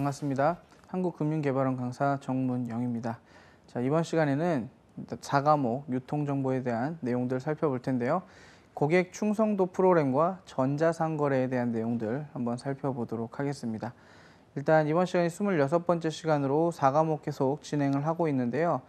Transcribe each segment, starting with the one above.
반갑습니다. 한국금융개발원 강사 정문영입니다. 자, 이번 시간에는 4과목 유통정보에 대한 내용들 살펴볼 텐데요. 고객 충성도 프로그램과 전자상거래에 대한 내용들 한번 살펴보도록 하겠습니다. 일단 이번 시간이 26번째 시간으로 4과목 계속 진행을 하고 있는데요.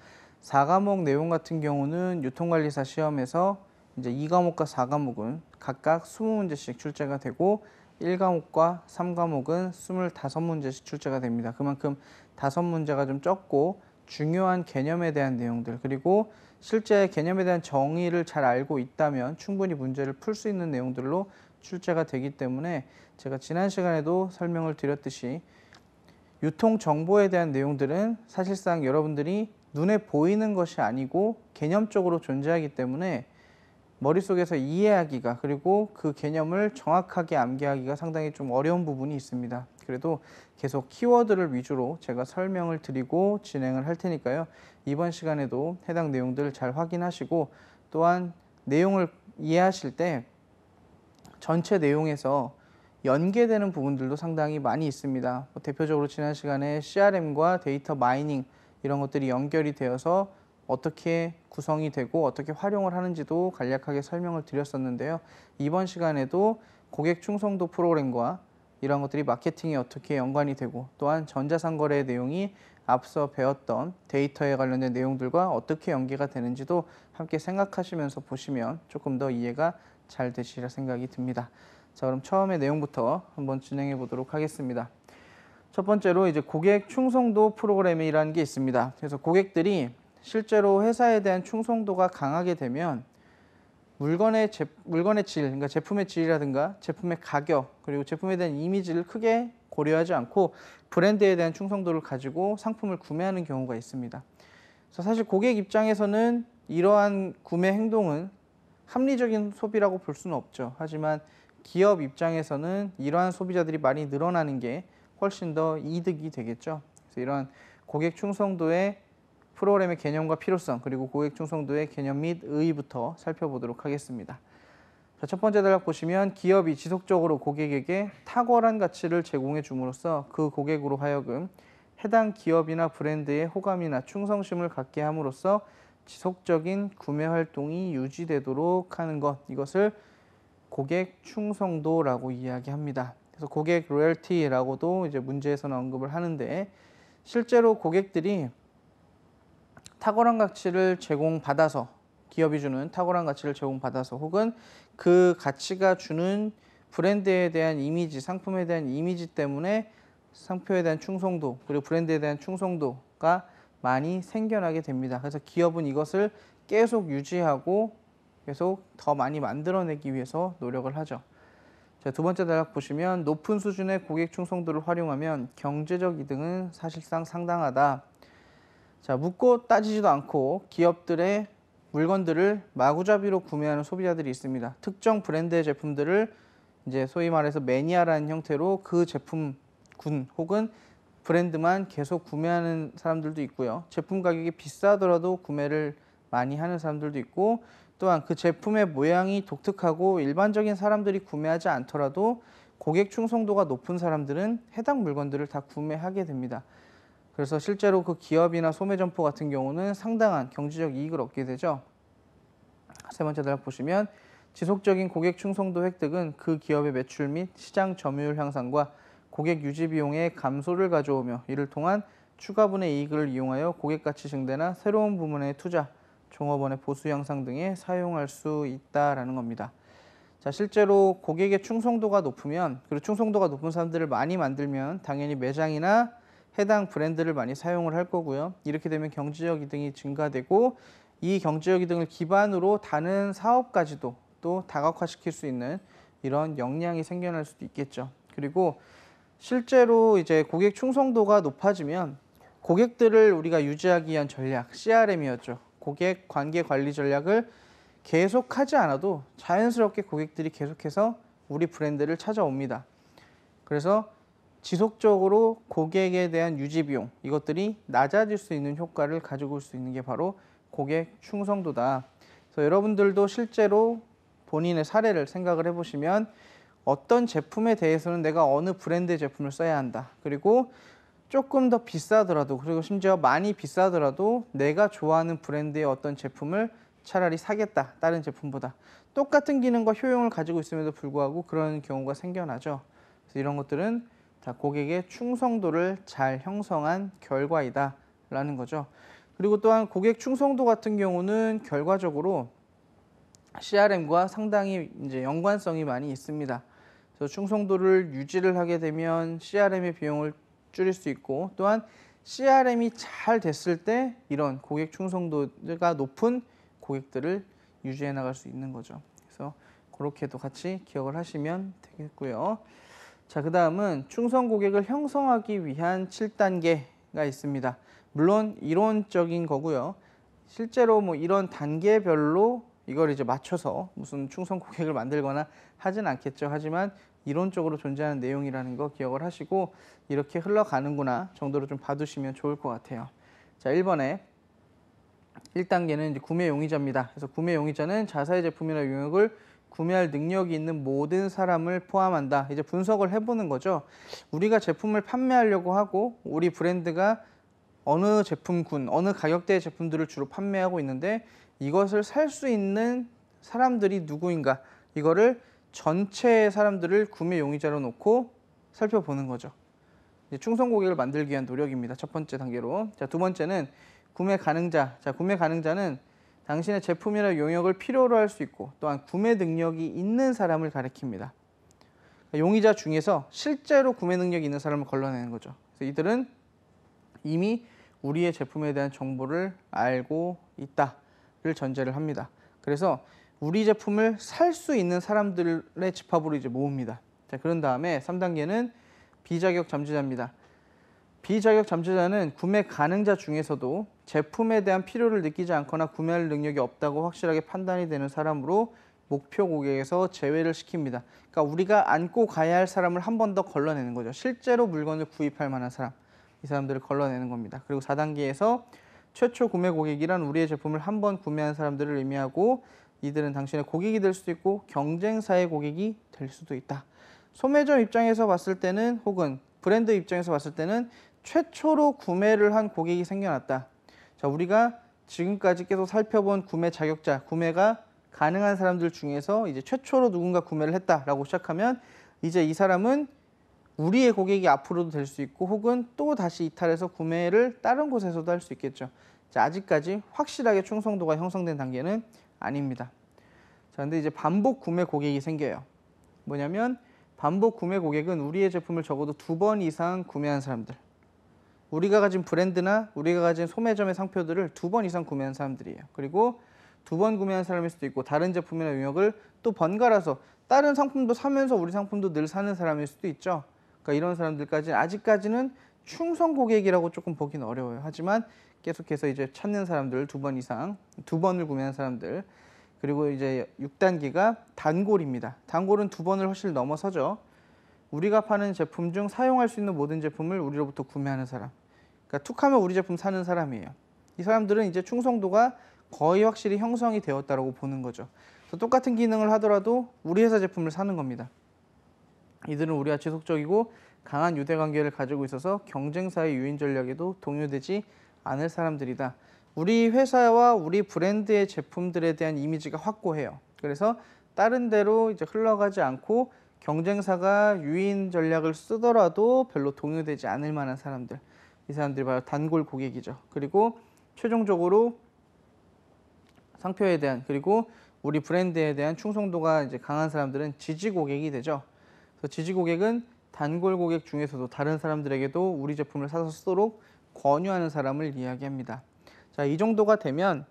4과목 내용 같은 경우는 유통관리사 시험에서 이제 2과목과 4과목은 각각 20문제씩 출제가 되고 1과목과 3과목은 25문제씩 출제가 됩니다. 그만큼 5문제가 좀 적고 중요한 개념에 대한 내용들 그리고 실제 개념에 대한 정의를 잘 알고 있다면 충분히 문제를 풀 수 있는 내용들로 출제가 되기 때문에 제가 지난 시간에도 설명을 드렸듯이 유통 정보에 대한 내용들은 사실상 여러분들이 눈에 보이는 것이 아니고 개념적으로 존재하기 때문에 머릿속에서 이해하기가 그리고 그 개념을 정확하게 암기하기가 상당히 좀 어려운 부분이 있습니다. 그래도 계속 키워드를 위주로 제가 설명을 드리고 진행을 할 테니까요. 이번 시간에도 해당 내용들을 잘 확인하시고 또한 내용을 이해하실 때 전체 내용에서 연계되는 부분들도 상당히 많이 있습니다. 뭐 대표적으로 지난 시간에 CRM과 data mining 이런 것들이 연결이 되어서 어떻게 구성이 되고 어떻게 활용을 하는지도 간략하게 설명을 드렸었는데요. 이번 시간에도 고객 충성도 프로그램과 이런 것들이 마케팅에 어떻게 연관이 되고 또한 전자상거래 내용이 앞서 배웠던 데이터에 관련된 내용들과 어떻게 연계가 되는지도 함께 생각하시면서 보시면 조금 더 이해가 잘 되시리라 생각이 듭니다. 자, 그럼 처음에 내용부터 한번 진행해 보도록 하겠습니다. 첫 번째로 이제 고객 충성도 프로그램이라는 게 있습니다. 그래서 고객들이 실제로 회사에 대한 충성도가 강하게 되면 물건의 제, 물건의 질, 그러니까 제품의 질이라든가 제품의 가격 그리고 제품에 대한 이미지를 크게 고려하지 않고 브랜드에 대한 충성도를 가지고 상품을 구매하는 경우가 있습니다. 그래서 사실 고객 입장에서는 이러한 구매 행동은 합리적인 소비라고 볼 수는 없죠. 하지만 기업 입장에서는 이러한 소비자들이 많이 늘어나는 게 훨씬 더 이득이 되겠죠. 그래서 이러한 고객 충성도의 프로그램의 개념과 필요성 그리고 고객 충성도의 개념 및 의의부터 살펴보도록 하겠습니다. 자, 첫 번째 단락 보시면 기업이 지속적으로 고객에게 탁월한 가치를 제공해 줌으로써 그 고객으로 하여금 해당 기업이나 브랜드의 호감이나 충성심을 갖게 함으로써 지속적인 구매 활동이 유지되도록 하는 것 이것을 고객 충성도라고 이야기합니다. 그래서 고객 로열티라고도 이제 문제에서는 언급을 하는데 실제로 고객들이 탁월한 가치를 제공받아서 기업이 주는 탁월한 가치를 제공받아서 혹은 그 가치가 주는 브랜드에 대한 이미지, 상품에 대한 이미지 때문에 상표에 대한 충성도 그리고 브랜드에 대한 충성도가 많이 생겨나게 됩니다. 그래서 기업은 이것을 계속 유지하고 계속 더 많이 만들어내기 위해서 노력을 하죠. 자, 두 번째 단락 보시면 높은 수준의 고객 충성도를 활용하면 경제적 이득은 사실상 상당하다. 자, 묻고 따지지도 않고 기업들의 물건들을 마구잡이로 구매하는 소비자들이 있습니다. 특정 브랜드의 제품들을 이제 소위 말해서 매니아라는 형태로 그 제품군 혹은 브랜드만 계속 구매하는 사람들도 있고요. 제품 가격이 비싸더라도 구매를 많이 하는 사람들도 있고 또한 그 제품의 모양이 독특하고 일반적인 사람들이 구매하지 않더라도 고객 충성도가 높은 사람들은 해당 물건들을 다 구매하게 됩니다. 그래서 실제로 그 기업이나 소매점포 같은 경우는 상당한 경제적 이익을 얻게 되죠. 세 번째 단락 보시면 지속적인 고객 충성도 획득은 그 기업의 매출 및 시장 점유율 향상과 고객 유지 비용의 감소를 가져오며 이를 통한 추가분의 이익을 이용하여 고객 가치 증대나 새로운 부문의 투자, 종업원의 보수 향상 등에 사용할 수 있다라는 겁니다. 자, 실제로 고객의 충성도가 높으면 그리고 충성도가 높은 사람들을 많이 만들면 당연히 매장이나 해당 브랜드를 많이 사용을 할 거고요. 이렇게 되면 경제적 이득이 증가되고 이 경제적 이득을 기반으로 다른 사업까지도 또 다각화시킬 수 있는 이런 역량이 생겨날 수도 있겠죠. 그리고 실제로 이제 고객 충성도가 높아지면 고객들을 우리가 유지하기 위한 전략, CRM이었죠. 고객 관계 관리 전략을 계속 하지 않아도 자연스럽게 고객들이 계속해서 우리 브랜드를 찾아옵니다. 그래서 지속적으로 고객에 대한 유지 비용 이것들이 낮아질 수 있는 효과를 가지고 올 수 있는 게 바로 고객 충성도다. 그래서 여러분들도 실제로 본인의 사례를 생각을 해보시면 어떤 제품에 대해서는 내가 어느 브랜드의 제품을 써야 한다. 그리고 조금 더 비싸더라도 그리고 심지어 많이 비싸더라도 내가 좋아하는 브랜드의 어떤 제품을 차라리 사겠다 다른 제품보다 똑같은 기능과 효용을 가지고 있음에도 불구하고 그런 경우가 생겨나죠. 그래서 이런 것들은 다 고객의 충성도를 잘 형성한 결과이다 라는 거죠. 그리고 또한 고객 충성도 같은 경우는 결과적으로 CRM과 상당히 이제 연관성이 많이 있습니다. 그래서 충성도를 유지를 하게 되면 CRM의 비용을 줄일 수 있고 또한 CRM이 잘 됐을 때 이런 고객 충성도가 높은 고객들을 유지해 나갈 수 있는 거죠. 그래서 그렇게도 같이 기억을 하시면 되겠고요. 자, 그 다음은 충성 고객을 형성하기 위한 7단계가 있습니다. 물론 이론적인 거고요. 실제로 뭐 이런 단계별로 이걸 이제 맞춰서 무슨 충성 고객을 만들거나 하진 않겠죠. 하지만 이론적으로 존재하는 내용이라는 거 기억을 하시고 이렇게 흘러가는구나 정도로 좀 봐두시면 좋을 것 같아요. 자, 1번에 1단계는 이제 구매 용의자입니다. 그래서 구매 용의자는 자사의 제품이나 용역을 구매할 능력이 있는 모든 사람을 포함한다. 이제 분석을 해보는 거죠. 우리가 제품을 판매하려고 하고 우리 브랜드가 어느 제품군, 어느 가격대의 제품들을 주로 판매하고 있는데 이것을 살 수 있는 사람들이 누구인가 이거를 전체 사람들을 구매 용의자로 놓고 살펴보는 거죠. 충성 고객을 만들기 위한 노력입니다. 첫 번째 단계로. 자, 두 번째는 구매 가능자. 자, 구매 가능자는 당신의 제품이나 용역을 필요로 할 수 있고 또한 구매 능력이 있는 사람을 가리킵니다. 용의자 중에서 실제로 구매 능력이 있는 사람을 걸러내는 거죠. 그래서 이들은 이미 우리의 제품에 대한 정보를 알고 있다를 전제를 합니다. 그래서 우리 제품을 살 수 있는 사람들의 집합으로 이제 모읍니다. 자, 그런 다음에 3단계는 비자격 잠재자입니다. 비자격 잠재자는 구매 가능자 중에서도 제품에 대한 필요를 느끼지 않거나 구매할 능력이 없다고 확실하게 판단이 되는 사람으로 목표 고객에서 제외를 시킵니다. 그러니까 우리가 안고 가야 할 사람을 한 번 더 걸러내는 거죠. 실제로 물건을 구입할 만한 사람, 이 사람들을 걸러내는 겁니다. 그리고 4단계에서 최초 구매 고객이란 우리의 제품을 한 번 구매한 사람들을 의미하고 이들은 당신의 고객이 될 수도 있고 경쟁사의 고객이 될 수도 있다. 소매점 입장에서 봤을 때는 혹은 브랜드 입장에서 봤을 때는 최초로 구매를 한 고객이 생겨났다. 자, 우리가 지금까지 계속 살펴본 구매 자격자, 구매가 가능한 사람들 중에서 이제 최초로 누군가 구매를 했다라고 시작하면 이제 이 사람은 우리의 고객이 앞으로도 될 수 있고 혹은 또 다시 이탈해서 구매를 다른 곳에서도 할 수 있겠죠. 자, 아직까지 확실하게 충성도가 형성된 단계는 아닙니다. 자, 근데 이제 반복 구매 고객이 생겨요. 뭐냐면 반복 구매 고객은 우리의 제품을 적어도 두 번 이상 구매한 사람들. 우리가 가진 브랜드나 우리가 가진 소매점의 상표들을 두 번 이상 구매한 사람들이에요. 그리고 두 번 구매한 사람일 수도 있고 다른 제품이나 용역을 또 번갈아서 다른 상품도 사면서 우리 상품도 늘 사는 사람일 수도 있죠. 그러니까 이런 사람들까지 아직까지는 충성 고객이라고 조금 보기는 어려워요. 하지만 계속해서 이제 찾는 사람들 두 번 이상 두 번을 구매한 사람들 그리고 이제 6단계가 단골입니다. 단골은 두 번을 훨씬 넘어서죠. 우리가 파는 제품 중 사용할 수 있는 모든 제품을 우리로부터 구매하는 사람. 그러니까 툭하면 우리 제품 사는 사람이에요. 이 사람들은 이제 충성도가 거의 확실히 형성이 되었다고 보는 거죠. 똑같은 기능을 하더라도 우리 회사 제품을 사는 겁니다. 이들은 우리와 지속적이고 강한 유대 관계를 가지고 있어서 경쟁사의 유인 전략에도 동요되지 않을 사람들이다. 우리 회사와 우리 브랜드의 제품들에 대한 이미지가 확고해요. 그래서 다른 데로 이제 흘러가지 않고 경쟁사가 유인 전략을 쓰더라도 별로 동요되지 않을 만한 사람들. 이 사람들이 바로 단골 고객이죠. 그리고 최종적으로 상표에 대한 그리고 우리 브랜드에 대한 충성도가 이제 강한 사람들은 지지 고객이 되죠. 그래서 지지 고객은 단골 고객 중에서도 다른 사람들에게도 우리 제품을 사서 쓰도록 권유하는 사람을 이야기합니다. 자, 이 정도가 되면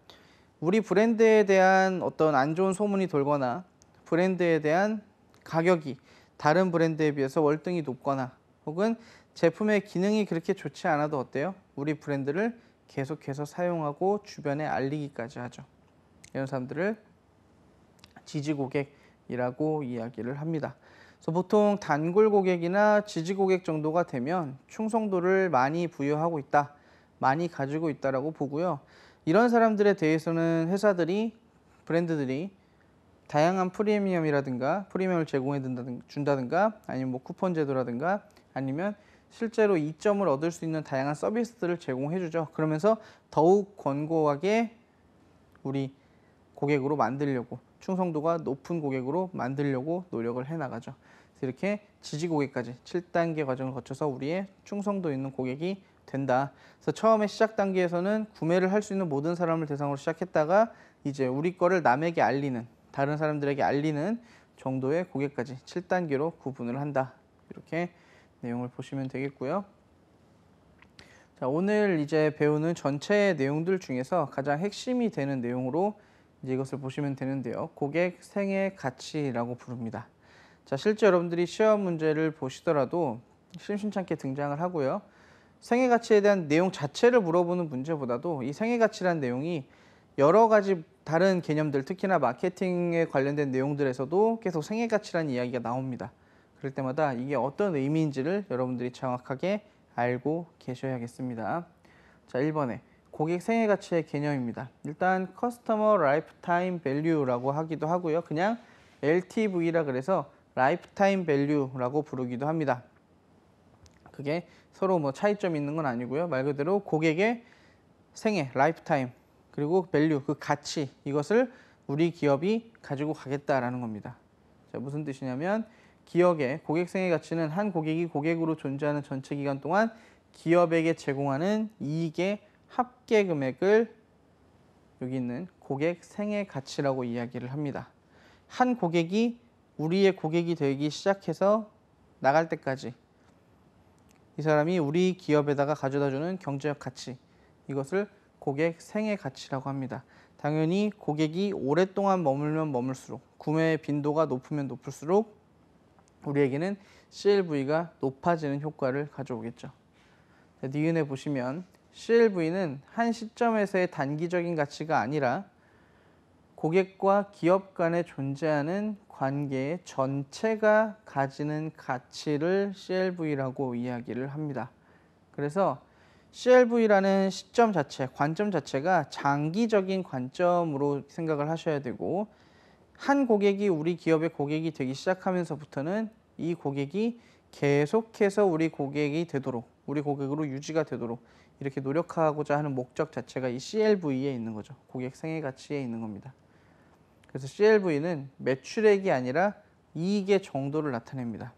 우리 브랜드에 대한 어떤 안 좋은 소문이 돌거나 브랜드에 대한 가격이 다른 브랜드에 비해서 월등히 높거나 혹은 제품의 기능이 그렇게 좋지 않아도 어때요? 우리 브랜드를 계속해서 사용하고 주변에 알리기까지 하죠. 이런 사람들을 지지 고객이라고 이야기를 합니다. 그래서 보통 단골 고객이나 지지 고객 정도가 되면 충성도를 많이 부여하고 있다. 많이 가지고 있다라고 보고요. 이런 사람들에 대해서는 회사들이 브랜드들이 다양한 프리미엄이라든가 프리미엄을 제공해 준다든가 아니면 뭐 쿠폰 제도라든가 아니면 실제로 이점을 얻을 수 있는 다양한 서비스들을 제공해 주죠. 그러면서 더욱 권고하게 우리 고객으로 만들려고 충성도가 높은 고객으로 만들려고 노력을 해 나가죠. 이렇게 지지 고객까지 7단계 과정을 거쳐서 우리의 충성도 있는 고객이 된다. 그래서 처음에 시작 단계에서는 구매를 할 수 있는 모든 사람을 대상으로 시작했다가 이제 우리 거를 남에게 알리는 다른 사람들에게 알리는 정도의 고객까지 7단계로 구분을 한다. 이렇게 내용을 보시면 되겠고요. 자, 오늘 이제 배우는 전체 내용들 중에서 가장 핵심이 되는 내용으로 이제 이것을 보시면 되는데요. 고객 생애 가치라고 부릅니다. 자, 실제 여러분들이 시험 문제를 보시더라도 심심찮게 등장을 하고요. 생애 가치에 대한 내용 자체를 물어보는 문제보다도 이 생애 가치란 내용이 여러 가지 다른 개념들, 특히나 마케팅에 관련된 내용들에서도 계속 생애 가치라는 이야기가 나옵니다. 그럴 때마다 이게 어떤 의미인지를 여러분들이 정확하게 알고 계셔야겠습니다. 자, 1번에 고객 생애 가치의 개념입니다. 일단 customer lifetime value라고 하기도 하고요. 그냥 LTV라 그래서 lifetime value라고 부르기도 합니다. 그게 서로 뭐 차이점이 있는 건 아니고요. 말 그대로 고객의 생애, lifetime, 그리고 value, 그 가치 이것을 우리 기업이 가지고 가겠다라는 겁니다. 자, 무슨 뜻이냐면 기업의 고객 생애 가치는 한 고객이 고객으로 존재하는 전체 기간 동안 기업에게 제공하는 이익의 합계 금액을 여기 있는 고객 생애 가치라고 이야기를 합니다. 한 고객이 우리의 고객이 되기 시작해서 나갈 때까지 이 사람이 우리 기업에다가 가져다 주는 경제적 가치 이것을 고객 생애 가치라고 합니다. 당연히 고객이 오랫동안 머물면 머물수록 구매 빈도가 높으면 높을수록 우리에게는 CLV가 높아지는 효과를 가져오겠죠. 니은에 보시면 CLV는 한 시점에서의 단기적인 가치가 아니라 고객과 기업 간에 존재하는 관계의 전체가 가지는 가치를 CLV라고 이야기를 합니다. 그래서 CLV라는 시점 자체, 관점 자체가 장기적인 관점으로 생각을 하셔야 되고 한 고객이 우리 기업의 고객이 되기 시작하면서부터는 이 고객이 계속해서 우리 고객이 되도록 우리 고객으로 유지가 되도록 이렇게 노력하고자 하는 목적 자체가 이 CLV에 있는 거죠. 고객 생애 가치에 있는 겁니다. 그래서 CLV는 매출액이 아니라 이익의 정도를 나타냅니다.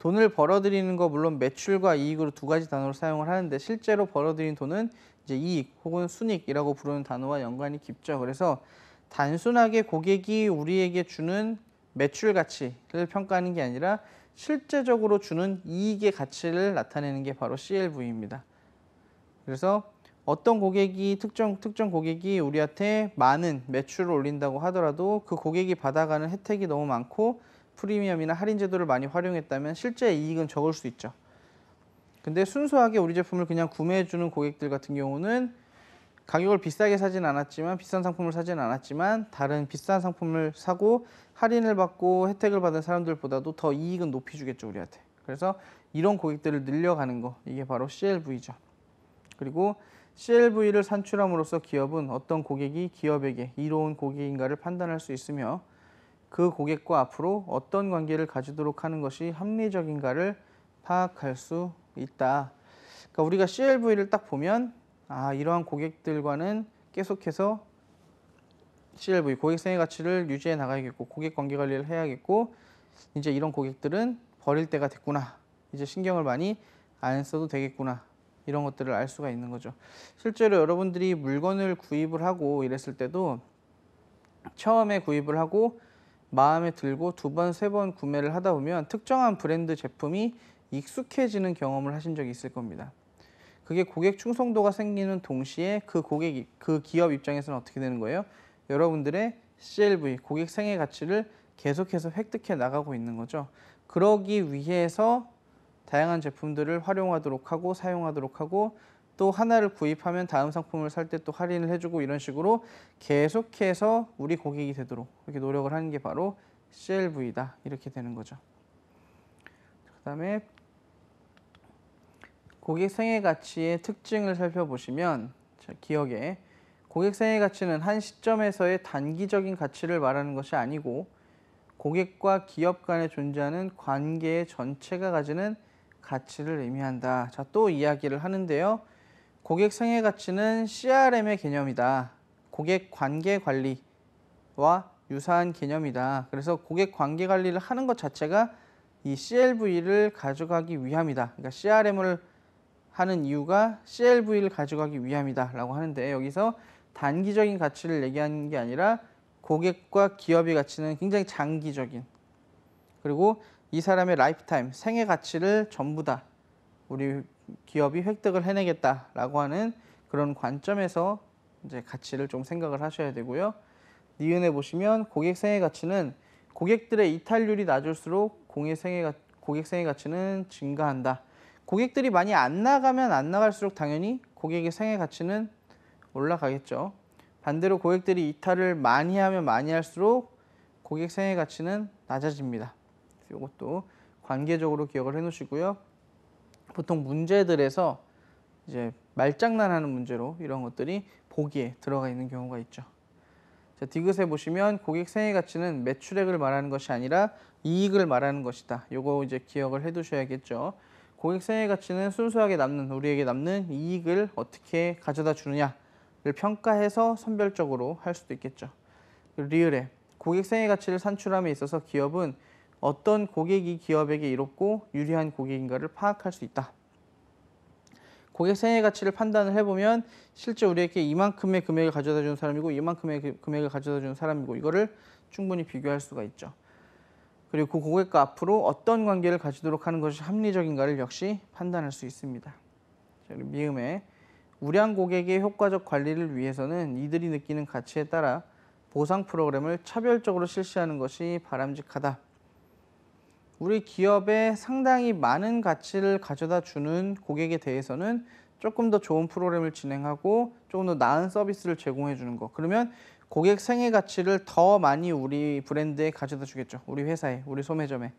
돈을 벌어들이는 거 물론 매출과 이익으로 두 가지 단어로 사용을 하는데 실제로 벌어들인 돈은 이제 이익 혹은 순익이라고 부르는 단어와 연관이 깊죠. 그래서 단순하게 고객이 우리에게 주는 매출 가치를 평가하는 게 아니라 실제적으로 주는 이익의 가치를 나타내는 게 바로 CLV입니다. 그래서 어떤 고객이 특정 특정 고객이 우리한테 많은 매출을 올린다고 하더라도 그 고객이 받아가는 혜택이 너무 많고 프리미엄이나 할인 제도를 많이 활용했다면 실제 이익은 적을 수 있죠. 근데 순수하게 우리 제품을 그냥 구매해 주는 고객들 같은 경우는 가격을 비싸게 사진 않았지만 비싼 상품을 사진 않았지만 다른 비싼 상품을 사고 할인을 받고 혜택을 받은 사람들보다도 더 이익은 높이 주겠죠 우리한테 그래서 이런 고객들을 늘려가는 거 이게 바로 CLV죠 그리고 CLV를 산출함으로써 기업은 어떤 고객이 기업에게 이로운 고객인가를 판단할 수 있으며 그 고객과 앞으로 어떤 관계를 가지도록 하는 것이 합리적인가를 파악할 수 있다. 그러니까 우리가 CLV를 딱 보면 아 이러한 고객들과는 계속해서 CLV 고객 생애 가치를 유지해 나가야겠고 고객 관계 관리를 해야겠고 이제 이런 고객들은 버릴 때가 됐구나. 이제 신경을 많이 안 써도 되겠구나. 이런 것들을 알 수가 있는 거죠. 실제로 여러분들이 물건을 구입을 하고 이랬을 때도 처음에 구입을 하고 마음에 들고 두 번, 세 번 구매를 하다 보면 특정한 브랜드 제품이 익숙해지는 경험을 하신 적이 있을 겁니다. 그게 고객 충성도가 생기는 동시에 그 고객이 그 기업 입장에서는 어떻게 되는 거예요? 여러분들의 CLV 고객 생애 가치를 계속해서 획득해 나가고 있는 거죠. 그러기 위해서 다양한 제품들을 활용하도록 하고 사용하도록 하고 또 하나를 구입하면 다음 상품을 살 때 또 할인을 해주고 이런 식으로 계속해서 우리 고객이 되도록 이렇게 노력을 하는 게 바로 CLV다 이렇게 되는 거죠. 그 다음에 고객 생애 가치의 특징을 살펴보시면 자, 기억에 고객 생애 가치는 한 시점에서의 단기적인 가치를 말하는 것이 아니고 고객과 기업 간에 존재하는 관계의 전체가 가지는 가치를 의미한다. 자, 또 이야기를 하는데요. 고객 생애 가치는 CRM의 개념이다. 고객 관계 관리와 유사한 개념이다. 그래서 고객 관계 관리를 하는 것 자체가 이 CLV를 가져가기 위함이다. 그러니까 CRM을 하는 이유가 CLV를 가져가기 위함이다 라고 하는데 여기서 단기적인 가치를 얘기하는 게 아니라 고객과 기업의 가치는 굉장히 장기적인 그리고 이 사람의 lifetime 생애 가치를 전부 다 우리 기업이 획득을 해내겠다라고 하는 그런 관점에서 이제 가치를 좀 생각을 하셔야 되고요. 니은에 보시면 고객 생애 가치는 고객들의 이탈률이 낮을수록 공의 생애 고객 생애 가치는 증가한다. 고객들이 많이 안 나가면 안 나갈수록 당연히 고객의 생애 가치는 올라가겠죠. 반대로 고객들이 이탈을 많이 하면 많이 할수록 고객 생애 가치는 낮아집니다. 이것도 관계적으로 기억을 해 놓으시고요. 보통 문제들에서 이제 말장난하는 문제로 이런 것들이 보기에 들어가 있는 경우가 있죠. 자, 디귿에 보시면 고객 생애 가치는 매출액을 말하는 것이 아니라 이익을 말하는 것이다. 요거 이제 기억을 해 두셔야겠죠. 고객 생애 가치는 순수하게 남는 우리에게 남는 이익을 어떻게 가져다 주느냐를 평가해서 선별적으로 할 수도 있겠죠. 리을에 고객 생애 가치를 산출함에 있어서 기업은 어떤 고객이 기업에게 이롭고 유리한 고객인가를 파악할 수 있다. 고객 생애 가치를 판단을 해보면 실제 우리에게 이만큼의 금액을 가져다 주는 사람이고 이만큼의 그 금액을 가져다 주는 사람이고 이거를 충분히 비교할 수가 있죠. 그리고 그 고객과 앞으로 어떤 관계를 가지도록 하는 것이 합리적인가를 역시 판단할 수 있습니다. 미음에 우량 고객의 효과적 관리를 위해서는 이들이 느끼는 가치에 따라 보상 프로그램을 차별적으로 실시하는 것이 바람직하다. 우리 기업에 상당히 많은 가치를 가져다 주는 고객에 대해서는 조금 더 좋은 프로그램을 진행하고 조금 더 나은 서비스를 제공해 주는 거. 그러면 고객 생애 가치를 더 많이 우리 브랜드에 가져다 주겠죠. 우리 회사에, 우리 소매점에.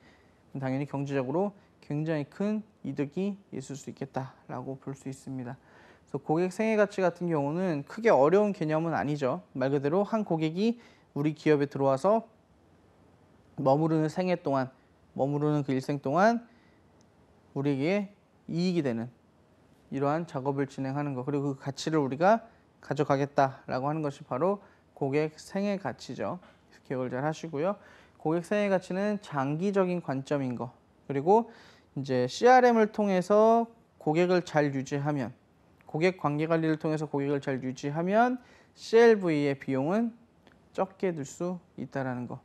당연히 경제적으로 굉장히 큰 이득이 있을 수 있겠다라고 볼 수 있습니다. 그래서 고객 생애 가치 같은 경우는 크게 어려운 개념은 아니죠. 말 그대로 한 고객이 우리 기업에 들어와서 머무르는 생애 동안, 머무르는 그 일생 동안 우리에게 이익이 되는 이러한 작업을 진행하는 것 그리고 그 가치를 우리가 가져가겠다라고 하는 것이 바로 고객 생애 가치죠. 기억을 잘 하시고요. 고객 생애 가치는 장기적인 관점인 거. 그리고 이제 CRM을 통해서 고객을 잘 유지하면 고객 관계 관리를 통해서 고객을 잘 유지하면 CLV의 비용은 적게 들 수 있다라는 거.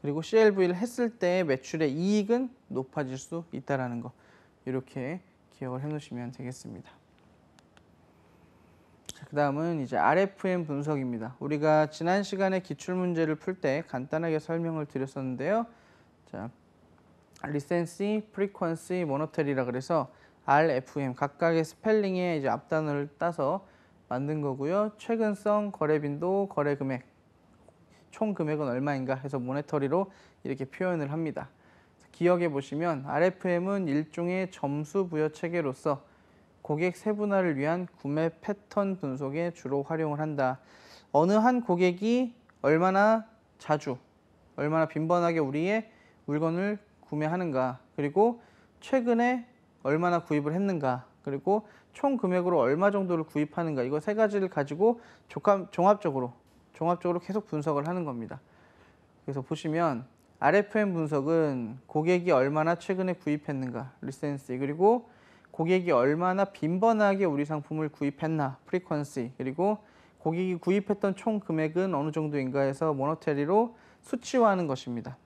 그리고 CLV를 했을 때 매출의 이익은 높아질 수 있다라는 거. 이렇게 기억을 해 놓으시면 되겠습니다. 그 다음은 이제 RFM 분석입니다. 우리가 지난 시간에 기출문제를 풀 때 간단하게 설명을 드렸었는데요. 자, recency, frequency, monetary라 그래서 RFM 각각의 스펠링의 이제 앞단을 따서 만든 거고요. 최근성, 거래 빈도, 거래 금액, 총 금액은 얼마인가 해서 monetary로 이렇게 표현을 합니다. 기억해 보시면 RFM은 일종의 점수 부여 체계로서 고객 세분화를 위한 구매 패턴 분석에 주로 활용을 한다. 어느 한 고객이 얼마나 자주, 얼마나 빈번하게 우리의 물건을 구매하는가, 그리고 최근에 얼마나 구입을 했는가, 그리고 총 금액으로 얼마 정도를 구입하는가, 이거 세 가지를 가지고 종합적으로, 종합적으로 계속 분석을 하는 겁니다. 그래서 보시면 RFM 분석은 고객이 얼마나 최근에 구입했는가, 리센스, 그리고 고객이 얼마나 빈번하게 우리 상품을 구입했나, 프리퀀시, 그리고 고객이 구입했던 총 금액은 어느 정도인가 해서 모노테리로 수치화하는 것입니다.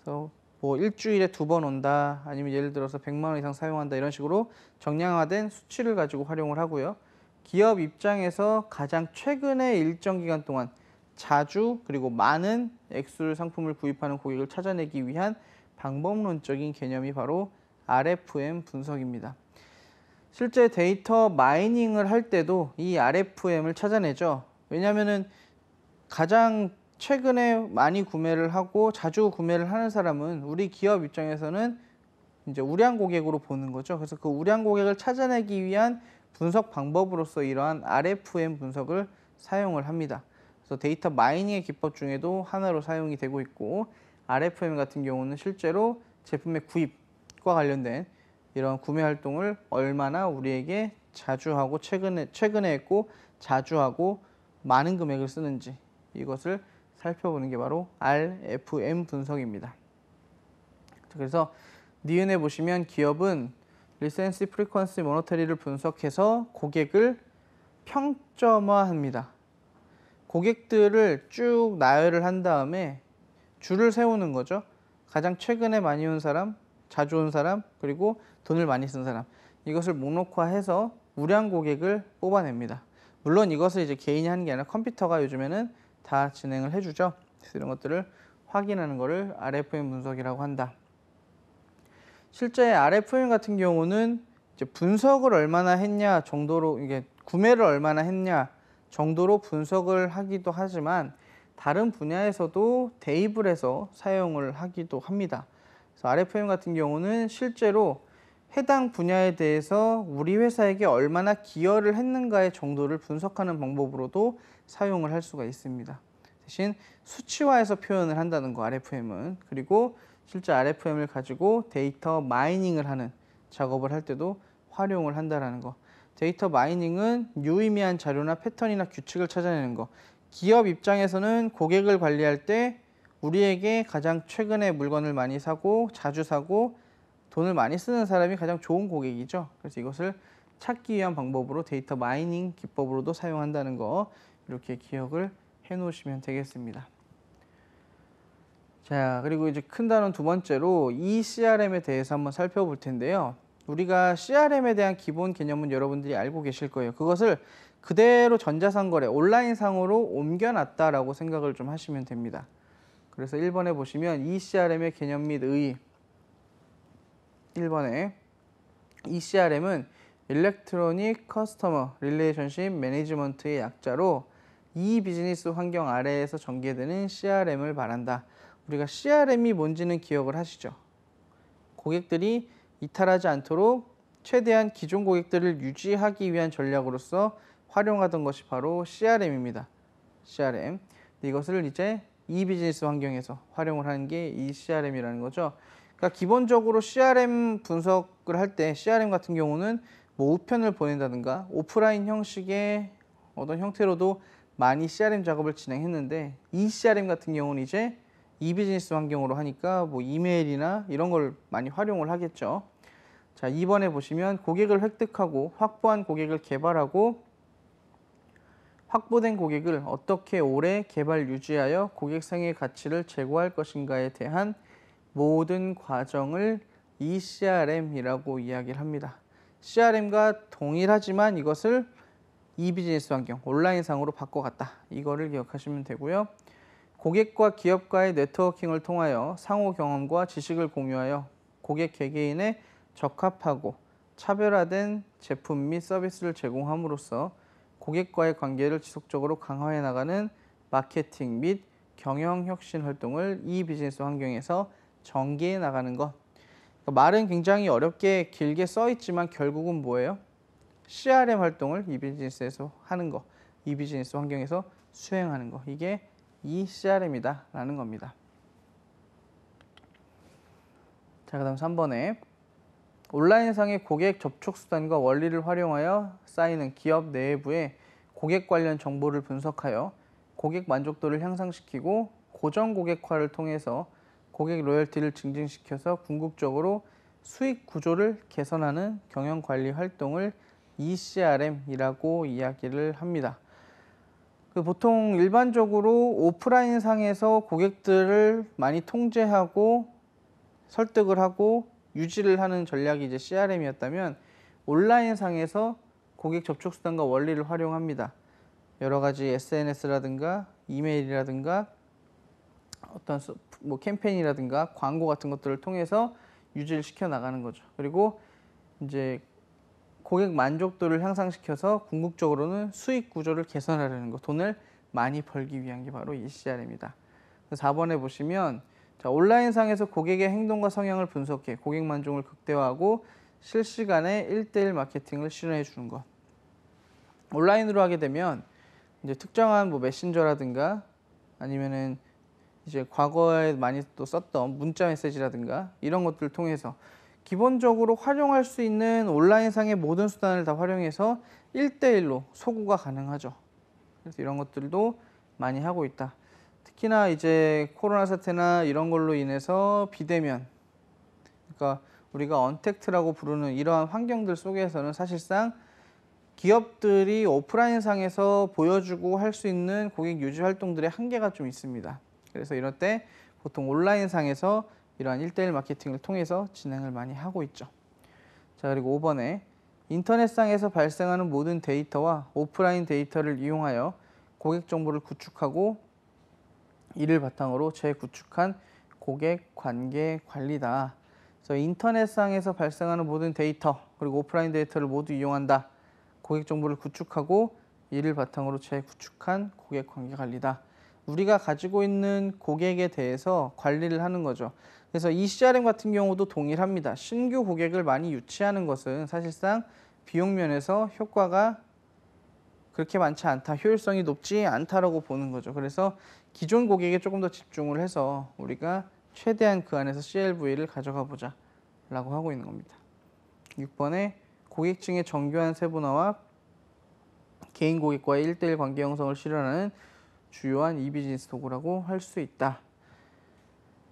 그래서 뭐 일주일에 두 번 온다, 아니면 예를 들어서 100만 원 이상 사용한다 이런 식으로 정량화된 수치를 가지고 활용을 하고요. 기업 입장에서 가장 최근의 일정 기간 동안 자주 그리고 많은 액수를 상품을 구입하는 고객을 찾아내기 위한 방법론적인 개념이 바로 RFM 분석입니다. 실제 data mining을 할 때도 이 RFM을 찾아내죠. 왜냐하면 가장 최근에 많이 구매를 하고 자주 구매를 하는 사람은 우리 기업 입장에서는 이제 우량 고객으로 보는 거죠. 그래서 그 우량 고객을 찾아내기 위한 분석 방법으로서 이러한 RFM 분석을 사용을 합니다. 그래서 data mining의 기법 중에도 하나로 사용이 되고 있고 RFM 같은 경우는 실제로 제품의 구입 과 관련된 이런 구매 활동을 얼마나 우리에게 자주 하고 최근에 최근에 했고 자주 하고 많은 금액을 쓰는지 이것을 살펴보는 게 바로 RFM 분석입니다. 그래서 니은에 보시면 기업은 recency frequency monetary를 분석해서 고객을 평점화합니다. 고객들을 쭉 나열을 한 다음에 줄을 세우는 거죠. 가장 최근에 많이 온 사람, 자주 온 사람, 그리고 돈을 많이 쓴 사람. 이것을 목록화해서 우량 고객을 뽑아냅니다. 물론 이것을 이제 개인이 하는 게 아니라 컴퓨터가 요즘에는 다 진행을 해주죠. 이런 것들을 확인하는 것을 RFM 분석이라고 한다. 실제 RFM 같은 경우는 이제 분석을 얼마나 했냐 정도로 이게 구매를 얼마나 했냐 정도로 분석을 하기도 하지만 다른 분야에서도 대입을 해서 사용을 하기도 합니다. RFM 같은 경우는 실제로 해당 분야에 대해서 우리 회사에게 얼마나 기여를 했는가의 정도를 분석하는 방법으로도 사용을 할 수가 있습니다. 대신 수치화해서 표현을 한다는 거 RFM은 그리고 실제 RFM을 가지고 데이터 마이닝을 하는 작업을 할 때도 활용을 한다라는 거. data mining은 유의미한 자료나 패턴이나 규칙을 찾아내는 거. 기업 입장에서는 고객을 관리할 때 우리에게 가장 최근에 물건을 많이 사고 자주 사고 돈을 많이 쓰는 사람이 가장 좋은 고객이죠. 그래서 이것을 찾기 위한 방법으로 data mining 기법으로도 사용한다는 거 이렇게 기억을 해 놓으시면 되겠습니다. 자, 그리고 이제 큰 단원 두 번째로 e-CRM에 대해서 한번 살펴볼 텐데요. 우리가 CRM에 대한 기본 개념은 여러분들이 알고 계실 거예요. 그것을 그대로 전자상거래 온라인상으로 옮겨놨다라고 생각을 좀 하시면 됩니다. 그래서 1번에 보시면 e-CRM의 개념 및 의의 1번에 ECRM은 electronic customer relationship management의 약자로 e-business 환경 아래에서 전개되는 CRM을 말한다. 우리가 CRM이 뭔지는 기억을 하시죠. 고객들이 이탈하지 않도록 최대한 기존 고객들을 유지하기 위한 전략으로서 활용하던 것이 바로 CRM입니다. CRM. 이것을 이제 이 비즈니스 환경에서 활용을 하는 게 이 CRM이라는 거죠. 그러니까 기본적으로 CRM 분석을 할 때 CRM 같은 경우는 뭐 우편을 보낸다든가 오프라인 형식의 어떤 형태로도 많이 CRM 작업을 진행했는데 이 CRM 같은 경우는 이제 이 비즈니스 환경으로 하니까 뭐 이메일이나 이런 걸 많이 활용을 하겠죠. 자, 2번에 보시면 고객을 획득하고 확보한 고객을 개발하고 확보된 고객을 어떻게 오래 개발 유지하여 고객상의 가치를 제고할 것인가에 대한 모든 과정을 ECRM이라고 이야기를 합니다. CRM과 동일하지만 이것을 이 비즈니스 환경, 온라인상으로 바꿔갔다. 이거를 기억하시면 되고요. 고객과 기업과의 네트워킹을 통하여 상호 경험과 지식을 공유하여 고객 개개인에 적합하고 차별화된 제품 및 서비스를 제공함으로써 고객과의 관계를 지속적으로 강화해 나가는 마케팅 및 경영 혁신 활동을 이 비즈니스 환경에서 전개해 나가는 것. 그러니까 말은 굉장히 어렵게 길게 써 있지만 결국은 뭐예요? CRM 활동을 이 비즈니스에서 하는 거, 이 비즈니스 환경에서 수행하는 거. 이게 이 CRM이다라는 겁니다. 자, 그다음 3번에 온라인상의 고객 접촉 수단과 원리를 활용하여 쌓이는 기업 내부의 고객 관련 정보를 분석하여 고객 만족도를 향상시키고 고정 고객화를 통해서 고객 로열티를 증진시켜서 궁극적으로 수익 구조를 개선하는 경영 관리 활동을 ECRM이라고 이야기를 합니다. 그 보통 일반적으로 오프라인 상에서 고객들을 많이 통제하고 설득을 하고 유지를 하는 전략이 이제 CRM이었다면 온라인 상에서 고객 접촉 수단과 원리를 활용합니다. 여러 가지 SNS라든가 이메일이라든가 어떤 뭐 캠페인이라든가 광고 같은 것들을 통해서 유지를 시켜 나가는 거죠. 그리고 이제 고객 만족도를 향상시켜서 궁극적으로는 수익 구조를 개선하려는 거, 돈을 많이 벌기 위한 게 바로 이 CRM이다. 4번에 보시면 자, 온라인상에서 고객의 행동과 성향을 분석해 고객 만족을 극대화하고 실시간에 1대1 마케팅을 실현해 주는 것. 온라인으로 하게 되면 이제 특정한 뭐 메신저라든가 아니면은 이제 과거에 많이 또 썼던 문자 메시지라든가 이런 것들을 통해서 기본적으로 활용할 수 있는 온라인상의 모든 수단을 다 활용해서 1대1로 소구가 가능하죠. 그래서 이런 것들도 많이 하고 있다. 특히나 이제 코로나 사태나 이런 걸로 인해서 비대면, 그러니까 우리가 언택트라고 부르는 이러한 환경들 속에서는 사실상 기업들이 오프라인상에서 보여주고 할 수 있는 고객 유지 활동들의 한계가 좀 있습니다. 그래서 이럴 때 보통 온라인상에서 이러한 1대1 마케팅을 통해서 진행을 많이 하고 있죠. 자, 그리고 5번에 인터넷상에서 발생하는 모든 데이터와 오프라인 데이터를 이용하여 고객 정보를 구축하고 이를 바탕으로 재구축한 고객 관계 관리다. 그래서 인터넷상에서 발생하는 모든 데이터 그리고 오프라인 데이터를 모두 이용한다. 고객 정보를 구축하고 이를 바탕으로 재구축한 고객 관계 관리다. 우리가 가지고 있는 고객에 대해서 관리를 하는 거죠. 그래서 이 CRM 같은 경우도 동일합니다. 신규 고객을 많이 유치하는 것은 사실상 비용 면에서 효과가 그렇게 많지 않다, 효율성이 높지 않다라고 보는 거죠. 그래서 기존 고객에 조금 더 집중을 해서 우리가 최대한 그 안에서 CLV를 가져가 보자 라고 하고 있는 겁니다. 6번에 고객층의 정교한 세분화와 개인 고객과의 1대1 관계 형성을 실현하는 주요한 이 비즈니스 도구라고 할 수 있다.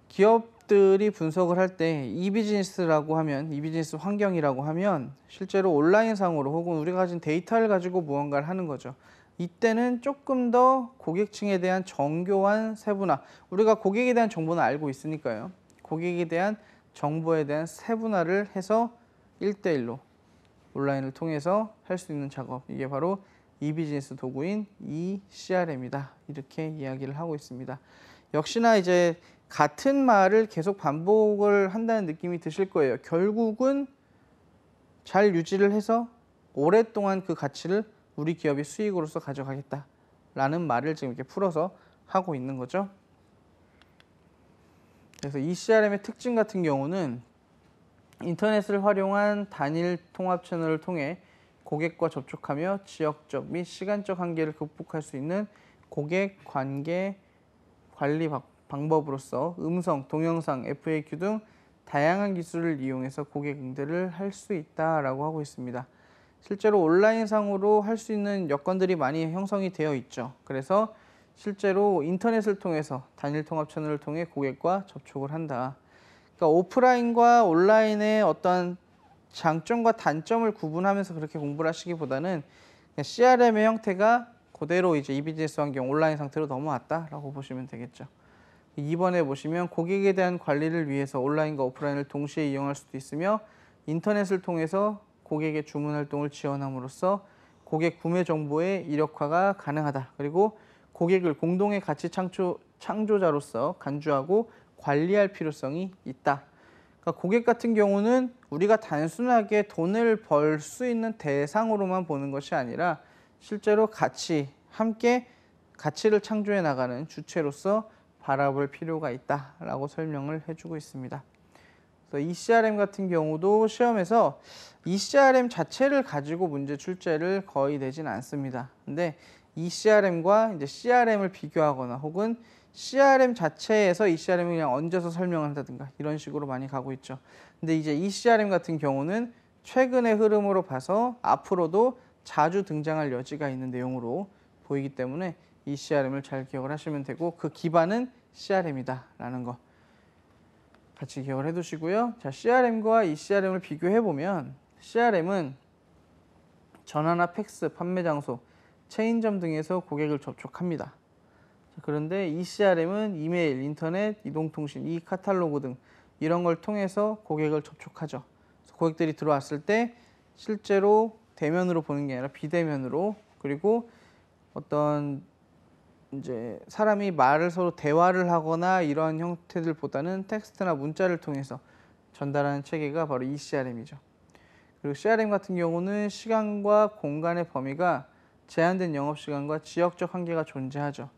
기업들이 분석을 할 때 이 비즈니스라고 하면 이 비즈니스 환경이라고 하면 실제로 온라인상으로 혹은 우리가 가진 데이터를 가지고 무언가를 하는 거죠. 이때는 조금 더 고객층에 대한 정교한 세분화 우리가 고객에 대한 정보는 알고 있으니까요. 고객에 대한 정보에 대한 세분화를 해서 1대1로 온라인을 통해서 할 수 있는 작업 이게 바로 이 비즈니스 도구인 이 CRM이다 이렇게 이야기를 하고 있습니다. 역시나 이제 같은 말을 계속 반복을 한다는 느낌이 드실 거예요. 결국은 잘 유지를 해서 오랫동안 그 가치를 우리 기업이 수익으로서 가져가겠다라는 말을 지금 이렇게 풀어서 하고 있는 거죠. 그래서 이 CRM의 특징 같은 경우는 인터넷을 활용한 단일 통합 채널을 통해 고객과 접촉하며 지역적 및 시간적 한계를 극복할 수 있는 고객 관계 관리 방법으로서 음성, 동영상, FAQ 등 다양한 기술을 이용해서 고객 응대를 할 수 있다라고 하고 있습니다. 실제로 온라인상으로 할 수 있는 여건들이 많이 형성이 되어 있죠. 그래서 실제로 인터넷을 통해서 단일 통합 채널을 통해 고객과 접촉을 한다. 그러니까 오프라인과 온라인의 어떤 장점과 단점을 구분하면서 그렇게 공부를 하시기보다는 CRM의 형태가 그대로 이제 이비즈니스 환경 온라인 상태로 넘어왔다라고 보시면 되겠죠. 2번에 보시면 고객에 대한 관리를 위해서 온라인과 오프라인을 동시에 이용할 수도 있으며 인터넷을 통해서 고객의 주문 활동을 지원함으로써 고객 구매 정보의 이력화가 가능하다. 그리고 고객을 공동의 가치 창조, 창조자로서 간주하고 관리할 필요성이 있다. 그러니까 고객 같은 경우는 우리가 단순하게 돈을 벌 수 있는 대상으로만 보는 것이 아니라 실제로 같이 함께 가치를 창조해 나가는 주체로서 바라볼 필요가 있다라고 설명을 해주고 있습니다. ECRM 같은 경우도 시험에서 ECRM 자체를 가지고 문제 출제를 거의 되진 않습니다. 근데 ECRM과 이제 CRM을 비교하거나 혹은 CRM 자체에서 ECRM을 그냥 얹어서 설명을 한다든가 이런 식으로 많이 가고 있죠. 근데 이제 ECRM 같은 경우는 최근의 흐름으로 봐서 앞으로도 자주 등장할 여지가 있는 내용으로 보이기 때문에 ECRM을 잘 기억을 하시면 되고 그 기반은 CRM이다라는 거 같이 기억을 해두시고요. 자, CRM과 ECRM을 비교해 보면 CRM은 전화나 팩스, 판매 장소, 체인점 등에서 고객을 접촉합니다. 그런데 ECRM은 이메일, 인터넷, 이동통신, 이 카탈로그 등 이런 걸 통해서 고객을 접촉하죠. 고객들이 들어왔을 때 실제로 대면으로 보는 게 아니라 비대면으로 그리고 어떤 이제 사람이 말을 서로 대화를 하거나 이런 형태들보다는 텍스트나 문자를 통해서 전달하는 체계가 바로 ECRM이죠. 그리고 CRM 같은 경우는 시간과 공간의 범위가 제한된 영업시간과 지역적 한계가 존재하죠.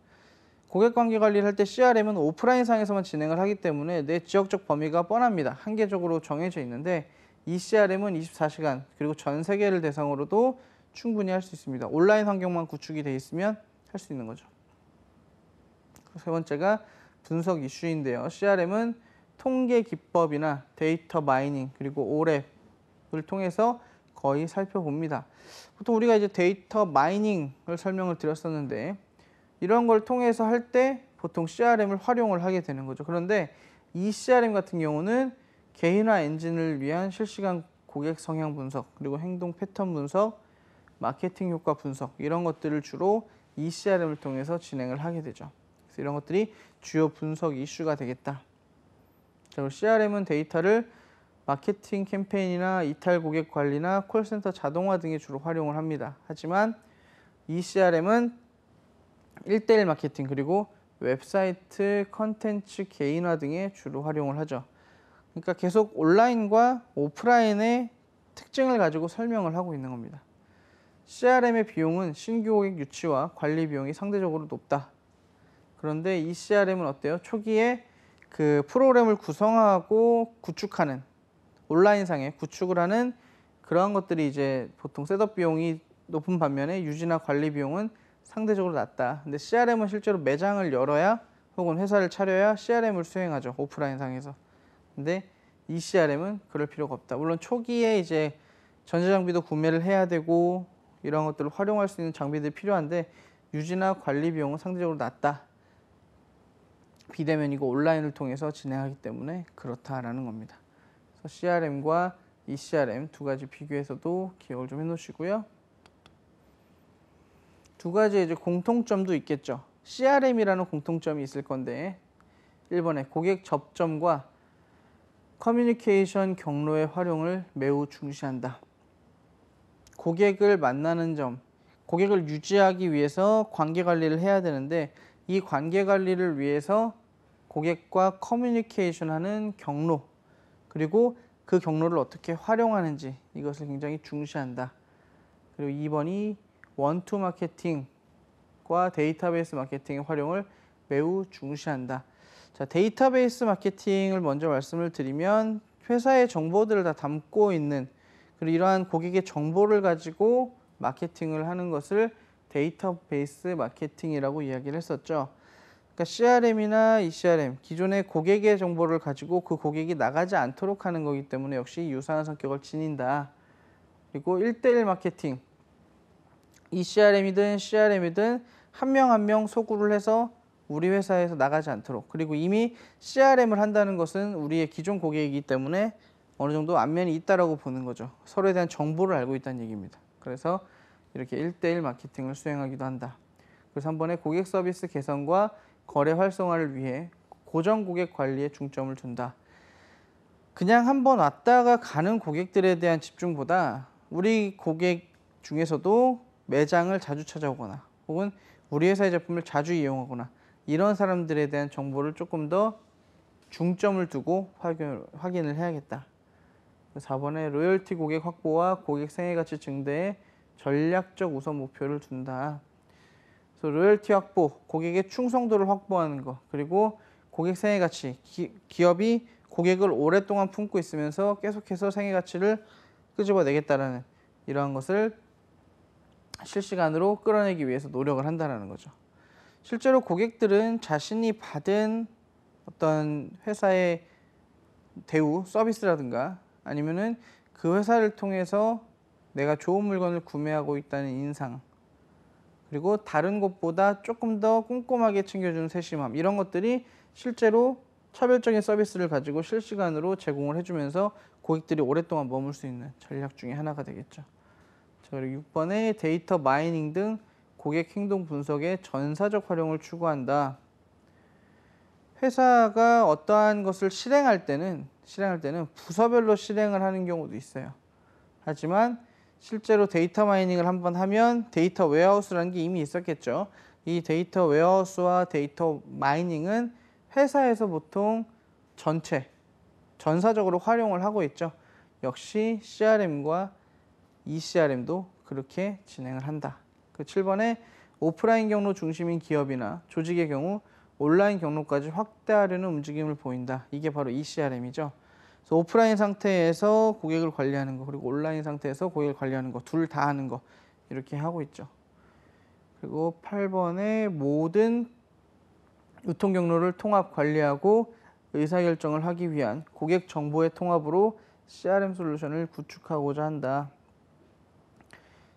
고객관계 관리를 할 때 CRM은 오프라인 상에서만 진행을 하기 때문에 내 지역적 범위가 뻔합니다. 한계적으로 정해져 있는데 이 CRM은 24시간 그리고 전 세계를 대상으로도 충분히 할 수 있습니다. 온라인 환경만 구축이 돼 있으면 할 수 있는 거죠. 세 번째가 분석 이슈인데요. CRM은 통계 기법이나 data mining 그리고 OLAP을 통해서 거의 살펴봅니다. 보통 우리가 이제 data mining을 설명을 드렸었는데 이런 걸 통해서 할 때 보통 CRM을 활용을 하게 되는 거죠. 그런데 e-CRM 같은 경우는 개인화 엔진을 위한 실시간 고객 성향 분석 그리고 행동 패턴 분석, 마케팅 효과 분석 이런 것들을 주로 e-CRM을 통해서 진행을 하게 되죠. 이런 것들이 주요 분석 이슈가 되겠다. 자, CRM은 데이터를 마케팅 캠페인이나 이탈 고객 관리나 콜센터 자동화 등에 주로 활용을 합니다. 하지만 e-CRM은 1대1 마케팅 그리고 웹사이트 컨텐츠 개인화 등에 주로 활용을 하죠. 그러니까 계속 온라인과 오프라인의 특징을 가지고 설명을 하고 있는 겁니다. CRM의 비용은 신규 고객 유치와 관리 비용이 상대적으로 높다. 그런데 이 CRM은 어때요? 초기에 그 프로그램을 구성하고 구축하는 온라인상에 구축을 하는 그러한 것들이 이제 보통 셋업 비용이 높은 반면에 유지나 관리 비용은 상대적으로 낮다. 근데 CRM은 실제로 매장을 열어야 혹은 회사를 차려야 CRM을 수행하죠. 오프라인 상에서. 근데 이 CRM은 그럴 필요가 없다. 물론 초기에 이제 전자장비도 구매를 해야 되고 이런 것들을 활용할 수 있는 장비들이 필요한데 유지나 관리 비용은 상대적으로 낮다. 비대면이고 온라인을 통해서 진행하기 때문에 그렇다라는 겁니다. 그래서 CRM과 ECRM 두 가지 비교해서도 기억을 좀 해놓으시고요. 두 가지 이제 공통점도 있겠죠. CRM이라는 공통점이 있을 건데 1번에 고객 접점과 커뮤니케이션 경로의 활용을 매우 중시한다. 고객을 만나는 점, 고객을 유지하기 위해서 관계 관리를 해야 되는데 이 관계 관리를 위해서 고객과 커뮤니케이션 하는 경로 그리고 그 경로를 어떻게 활용하는지 이것을 굉장히 중시한다. 그리고 2번이 one to one 마케팅과 데이터베이스 마케팅의 활용을 매우 중시한다. 자, 데이터베이스 마케팅을 먼저 말씀을 드리면 회사의 정보들을 다 담고 있는 그리고 이러한 고객의 정보를 가지고 마케팅을 하는 것을 데이터베이스 마케팅이라고 이야기를 했었죠. 그러니까 CRM이나 ECRM 기존의 고객의 정보를 가지고 그 고객이 나가지 않도록 하는 거기 때문에 역시 유사한 성격을 지닌다. 그리고 1대1 마케팅 ECRM이든 CRM이든 한 명 한 명 소구를 해서 우리 회사에서 나가지 않도록 그리고 이미 CRM을 한다는 것은 우리의 기존 고객이기 때문에 어느 정도 안면이 있다라고 보는 거죠. 서로에 대한 정보를 알고 있다는 얘기입니다. 그래서 이렇게 1대1 마케팅을 수행하기도 한다. 그래서 한 번에 고객 서비스 개선과 거래 활성화를 위해 고정 고객 관리에 중점을 둔다. 그냥 한 번 왔다가 가는 고객들에 대한 집중보다 우리 고객 중에서도 매장을 자주 찾아오거나 혹은 우리 회사의 제품을 자주 이용하거나 이런 사람들에 대한 정보를 조금 더 중점을 두고 확인을 해야겠다. 4번에 로열티 고객 확보와 고객 생애 가치 증대에 전략적 우선 목표를 둔다. 그래서 로열티 확보, 고객의 충성도를 확보하는 것, 그리고 고객 생애 가치, 기, 기업이 고객을 오랫동안 품고 있으면서 계속해서 생애 가치를 끄집어내겠다라는 이러한 것을 실시간으로 끌어내기 위해서 노력을 한다는 거죠. 실제로 고객들은 자신이 받은 어떤 회사의 대우, 서비스라든가 아니면은 그 회사를 통해서 내가 좋은 물건을 구매하고 있다는 인상 그리고 다른 곳보다 조금 더 꼼꼼하게 챙겨주는 세심함 이런 것들이 실제로 차별적인 서비스를 가지고 실시간으로 제공을 해주면서 고객들이 오랫동안 머물 수 있는 전략 중에 하나가 되겠죠. 자, 그리고 6번에 data mining 등 고객 행동 분석의 전사적 활용을 추구한다. 회사가 어떠한 것을 실행할 때는 실행할 때는 부서별로 실행을 하는 경우도 있어요. 하지만 실제로 data mining을 한번 하면 data warehouse라는 게 이미 있었겠죠. 이 data warehouse와 data mining은 회사에서 보통 전체 전사적으로 활용을 하고 있죠. 역시 CRM과 ECRM도 그렇게 진행을 한다. 그 7번에 오프라인 경로 중심인 기업이나 조직의 경우 온라인 경로까지 확대하려는 움직임을 보인다. 이게 바로 ECRM이죠. 오프라인 상태에서 고객을 관리하는 거 그리고 온라인 상태에서 고객을 관리하는 거 둘 다 하는 거 이렇게 하고 있죠. 그리고 8번에 모든 유통 경로를 통합 관리하고 의사결정을 하기 위한 고객 정보의 통합으로 CRM 솔루션을 구축하고자 한다.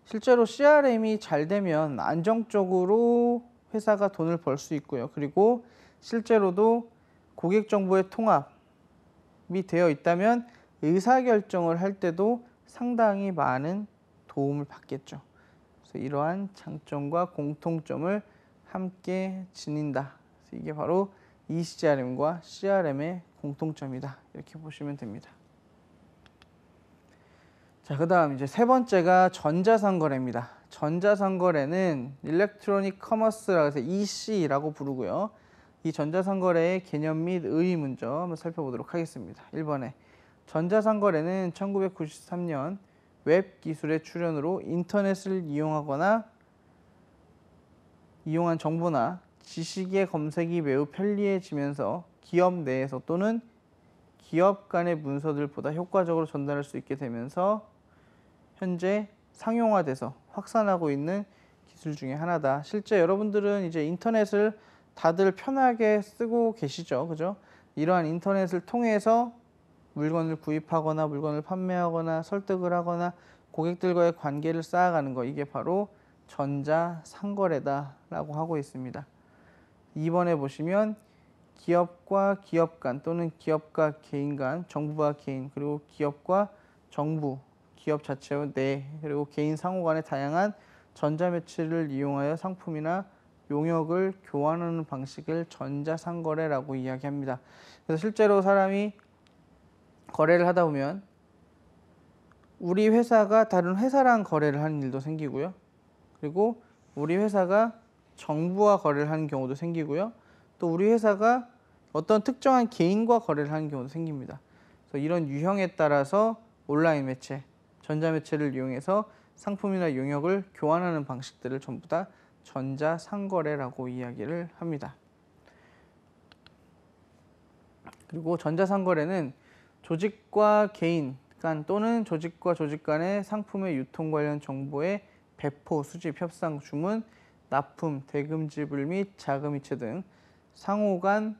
실제로 CRM이 잘 되면 안정적으로 회사가 돈을 벌 수 있고요. 그리고 실제로도 고객 정보의 통합이 되어 있다면 의사결정을 할 때도 상당히 많은 도움을 받겠죠. 그래서 이러한 장점과 공통점을 함께 지닌다. 이게 바로 ECRM과 CRM의 공통점이다. 이렇게 보시면 됩니다. 자, 그 다음 이제 세 번째가 전자상거래입니다. 전자상거래는 electronic commerce라고 해서 EC라고 부르고요. 이 전자상거래의 개념 및 의의 먼저 한번 살펴보도록 하겠습니다. 1번에 전자상거래는 1993년 웹 기술의 출현으로 인터넷을 이용하거나 이용한 정보나 지식의 검색이 매우 편리해지면서 기업 내에서 또는 기업 간의 문서들보다 효과적으로 전달할 수 있게 되면서 현재 상용화돼서 확산하고 있는 기술 중에 하나다. 실제 여러분들은 이제 인터넷을 다들 편하게 쓰고 계시죠. 그죠? 이러한 인터넷을 통해서 물건을 구입하거나 물건을 판매하거나 설득을 하거나 고객들과의 관계를 쌓아가는 거 이게 바로 전자 상거래다라고 하고 있습니다. 2번에 보시면 기업과 기업 간 또는 기업과 개인 간, 정부와 개인 그리고 기업과 정부, 기업 자체와 내 그리고 개인 상호 간의 다양한 전자매체를 이용하여 상품이나 용역을 교환하는 방식을 전자상거래라고 이야기합니다. 그래서 실제로 사람이 거래를 하다 보면 우리 회사가 다른 회사랑 거래를 하는 일도 생기고요. 그리고 우리 회사가 정부와 거래를 하는 경우도 생기고요. 또 우리 회사가 어떤 특정한 개인과 거래를 하는 경우도 생깁니다. 그래서 이런 유형에 따라서 온라인 매체, 전자매체를 이용해서 상품이나 용역을 교환하는 방식들을 전부 다 전자 상거래라고 이야기를 합니다. 그리고 전자 상거래는 조직과 개인 간 또는 조직과 조직 간의 상품의 유통 관련 정보의 배포, 수집, 협상, 주문, 납품, 대금 지불 및 자금 이체 등 상호 간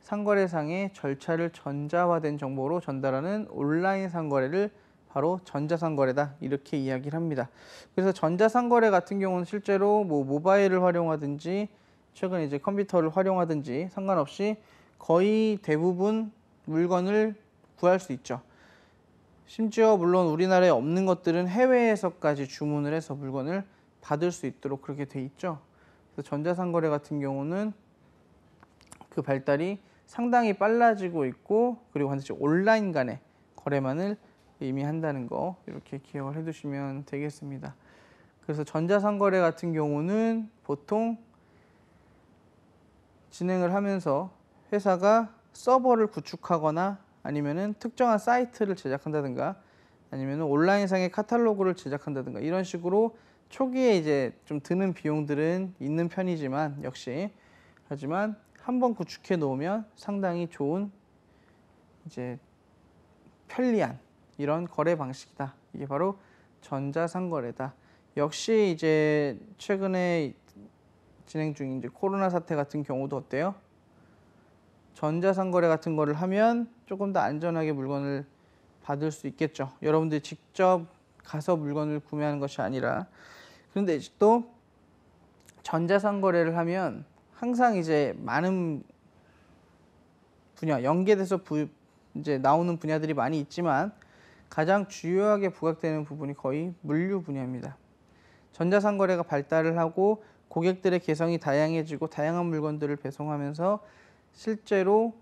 상거래상의 절차를 전자화된 정보로 전달하는 온라인 상거래를 바로 전자상거래다 이렇게 이야기를 합니다. 그래서 전자상거래 같은 경우는 실제로 뭐 모바일을 활용하든지 최근 이제 컴퓨터를 활용하든지 상관없이 거의 대부분 물건을 구할 수 있죠. 심지어 물론 우리나라에 없는 것들은 해외에서까지 주문을 해서 물건을 받을 수 있도록 그렇게 돼 있죠. 그래서 전자상거래 같은 경우는 그 발달이 상당히 빨라지고 있고 그리고 반드시 온라인 간의 거래만을 의미한다는 거 이렇게 기억을 해두시면 되겠습니다. 그래서 전자상거래 같은 경우는 보통 진행을 하면서 회사가 서버를 구축하거나 아니면은 특정한 사이트를 제작한다든가 아니면 온라인상의 카탈로그를 제작한다든가 이런 식으로 초기에 이제 좀 드는 비용들은 있는 편이지만 역시 하지만 한번 구축해 놓으면 상당히 좋은 이제 편리한 이런 거래 방식이다. 이게 바로 전자상거래다. 역시 이제 최근에 진행 중인 이제 코로나 사태 같은 경우도 어때요? 전자상거래 같은 거를 하면 조금 더 안전하게 물건을 받을 수 있겠죠. 여러분들이 직접 가서 물건을 구매하는 것이 아니라 그런데 또 전자상거래를 하면 항상 이제 많은 분야 연계돼서 부, 이제 나오는 분야들이 많이 있지만 가장 주요하게 부각되는 부분이 거의 물류 분야입니다. 전자상거래가 발달을 하고 고객들의 개성이 다양해지고 다양한 물건들을 배송하면서 실제로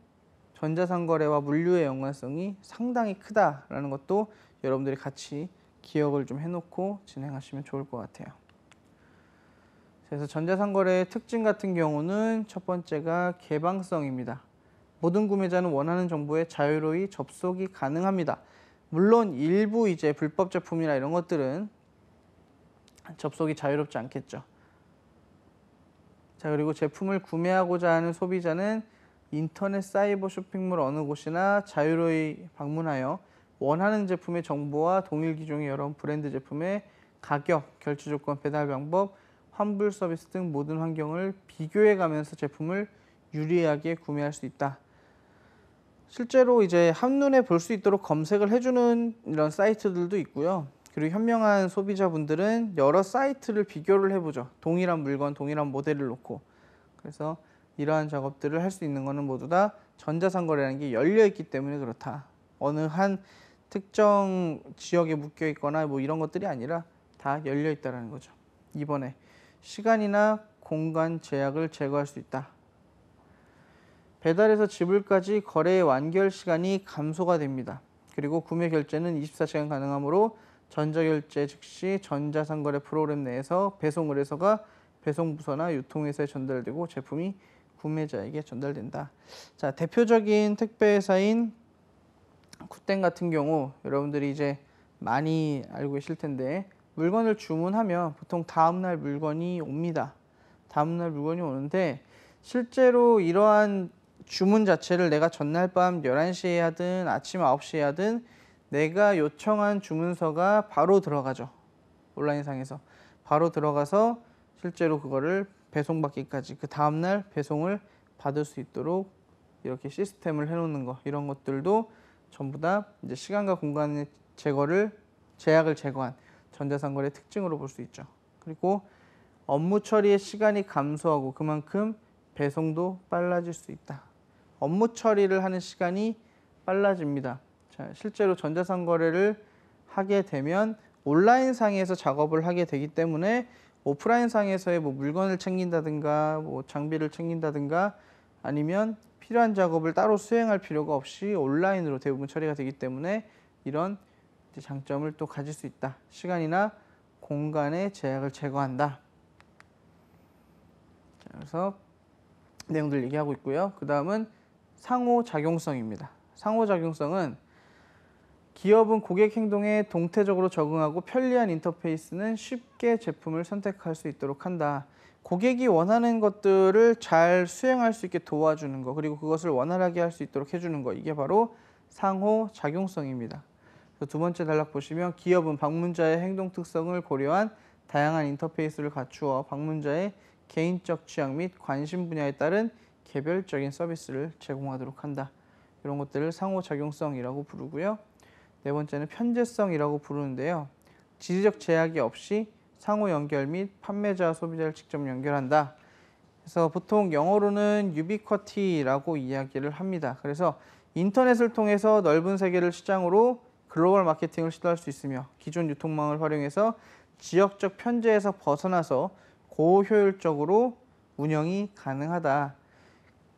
전자상거래와 물류의 연관성이 상당히 크다라는 것도 여러분들이 같이 기억을 좀 해놓고 진행하시면 좋을 것 같아요. 그래서 전자상거래의 특징 같은 경우는 첫 번째가 개방성입니다. 모든 구매자는 원하는 정보에 자유로이 접속이 가능합니다. 물론 일부 이제 불법 제품이나 이런 것들은 접속이 자유롭지 않겠죠. 자, 그리고 제품을 구매하고자 하는 소비자는 인터넷 사이버 쇼핑몰 어느 곳이나 자유로이 방문하여 원하는 제품의 정보와 동일 기종의 여러 브랜드 제품의 가격, 결제 조건, 배달 방법, 환불 서비스 등 모든 환경을 비교해 가면서 제품을 유리하게 구매할 수 있다. 실제로 이제 한눈에 볼 수 있도록 검색을 해주는 이런 사이트들도 있고요. 그리고 현명한 소비자분들은 여러 사이트를 비교를 해보죠. 동일한 물건, 동일한 모델을 놓고. 그래서 이러한 작업들을 할 수 있는 것은 모두 다 전자상거래라는 게 열려 있기 때문에 그렇다. 어느 한 특정 지역에 묶여 있거나 뭐 이런 것들이 아니라 다 열려 있다라는 거죠. 이번에 시간이나 공간 제약을 제거할 수 있다. 배달에서 지불까지 거래의 완결 시간이 감소가 됩니다. 그리고 구매 결제는 24시간 가능하므로 전자결제 즉시 전자상거래 프로그램 내에서 배송 의뢰서가 배송 부서나 유통회사에 전달되고 제품이 구매자에게 전달된다. 자, 대표적인 택배회사인 쿠땡 같은 경우 여러분들이 이제 많이 알고 계실 텐데 물건을 주문하면 보통 다음날 물건이 옵니다. 다음날 물건이 오는데 실제로 이러한 주문 자체를 내가 전날 밤 11시에 하든 아침 9시에 하든 내가 요청한 주문서가 바로 들어가죠. 온라인상에서. 바로 들어가서 실제로 그거를 배송받기까지 그 다음날 배송을 받을 수 있도록 이렇게 시스템을 해놓는 거 이런 것들도 전부 다 이제 시간과 공간의 제거를 제약을 제거한 전자상거래 특징으로 볼 수 있죠. 그리고 업무 처리의 시간이 감소하고 그만큼 배송도 빨라질 수 있다. 업무 처리를 하는 시간이 빨라집니다. 자, 실제로 전자상거래를 하게 되면 온라인 상에서 작업을 하게 되기 때문에 오프라인 상에서의 뭐 물건을 챙긴다든가 뭐 장비를 챙긴다든가 아니면 필요한 작업을 따로 수행할 필요가 없이 온라인으로 대부분 처리가 되기 때문에 이런 장점을 또 가질 수 있다. 시간이나 공간의 제약을 제거한다. 자, 그래서 내용들 얘기하고 있고요. 그 다음은 상호작용성입니다. 상호작용성은 기업은 고객 행동에 동태적으로 적응하고 편리한 인터페이스는 쉽게 제품을 선택할 수 있도록 한다. 고객이 원하는 것들을 잘 수행할 수 있게 도와주는 거, 그리고 그것을 원활하게 할 수 있도록 해주는 거, 이게 바로 상호작용성입니다. 두 번째 단락 보시면 기업은 방문자의 행동 특성을 고려한 다양한 인터페이스를 갖추어 방문자의 개인적 취향 및 관심 분야에 따른 개별적인 서비스를 제공하도록 한다. 이런 것들을 상호작용성이라고 부르고요. 네 번째는 편제성이라고 부르는데요. 지리적 제약이 없이 상호 연결 및 판매자 소비자를 직접 연결한다. 그래서 보통 영어로는 유비쿼티라고 이야기를 합니다. 그래서 인터넷을 통해서 넓은 세계를 시장으로 글로벌 마케팅을 시도할 수 있으며 기존 유통망을 활용해서 지역적 편제에서 벗어나서 고효율적으로 운영이 가능하다.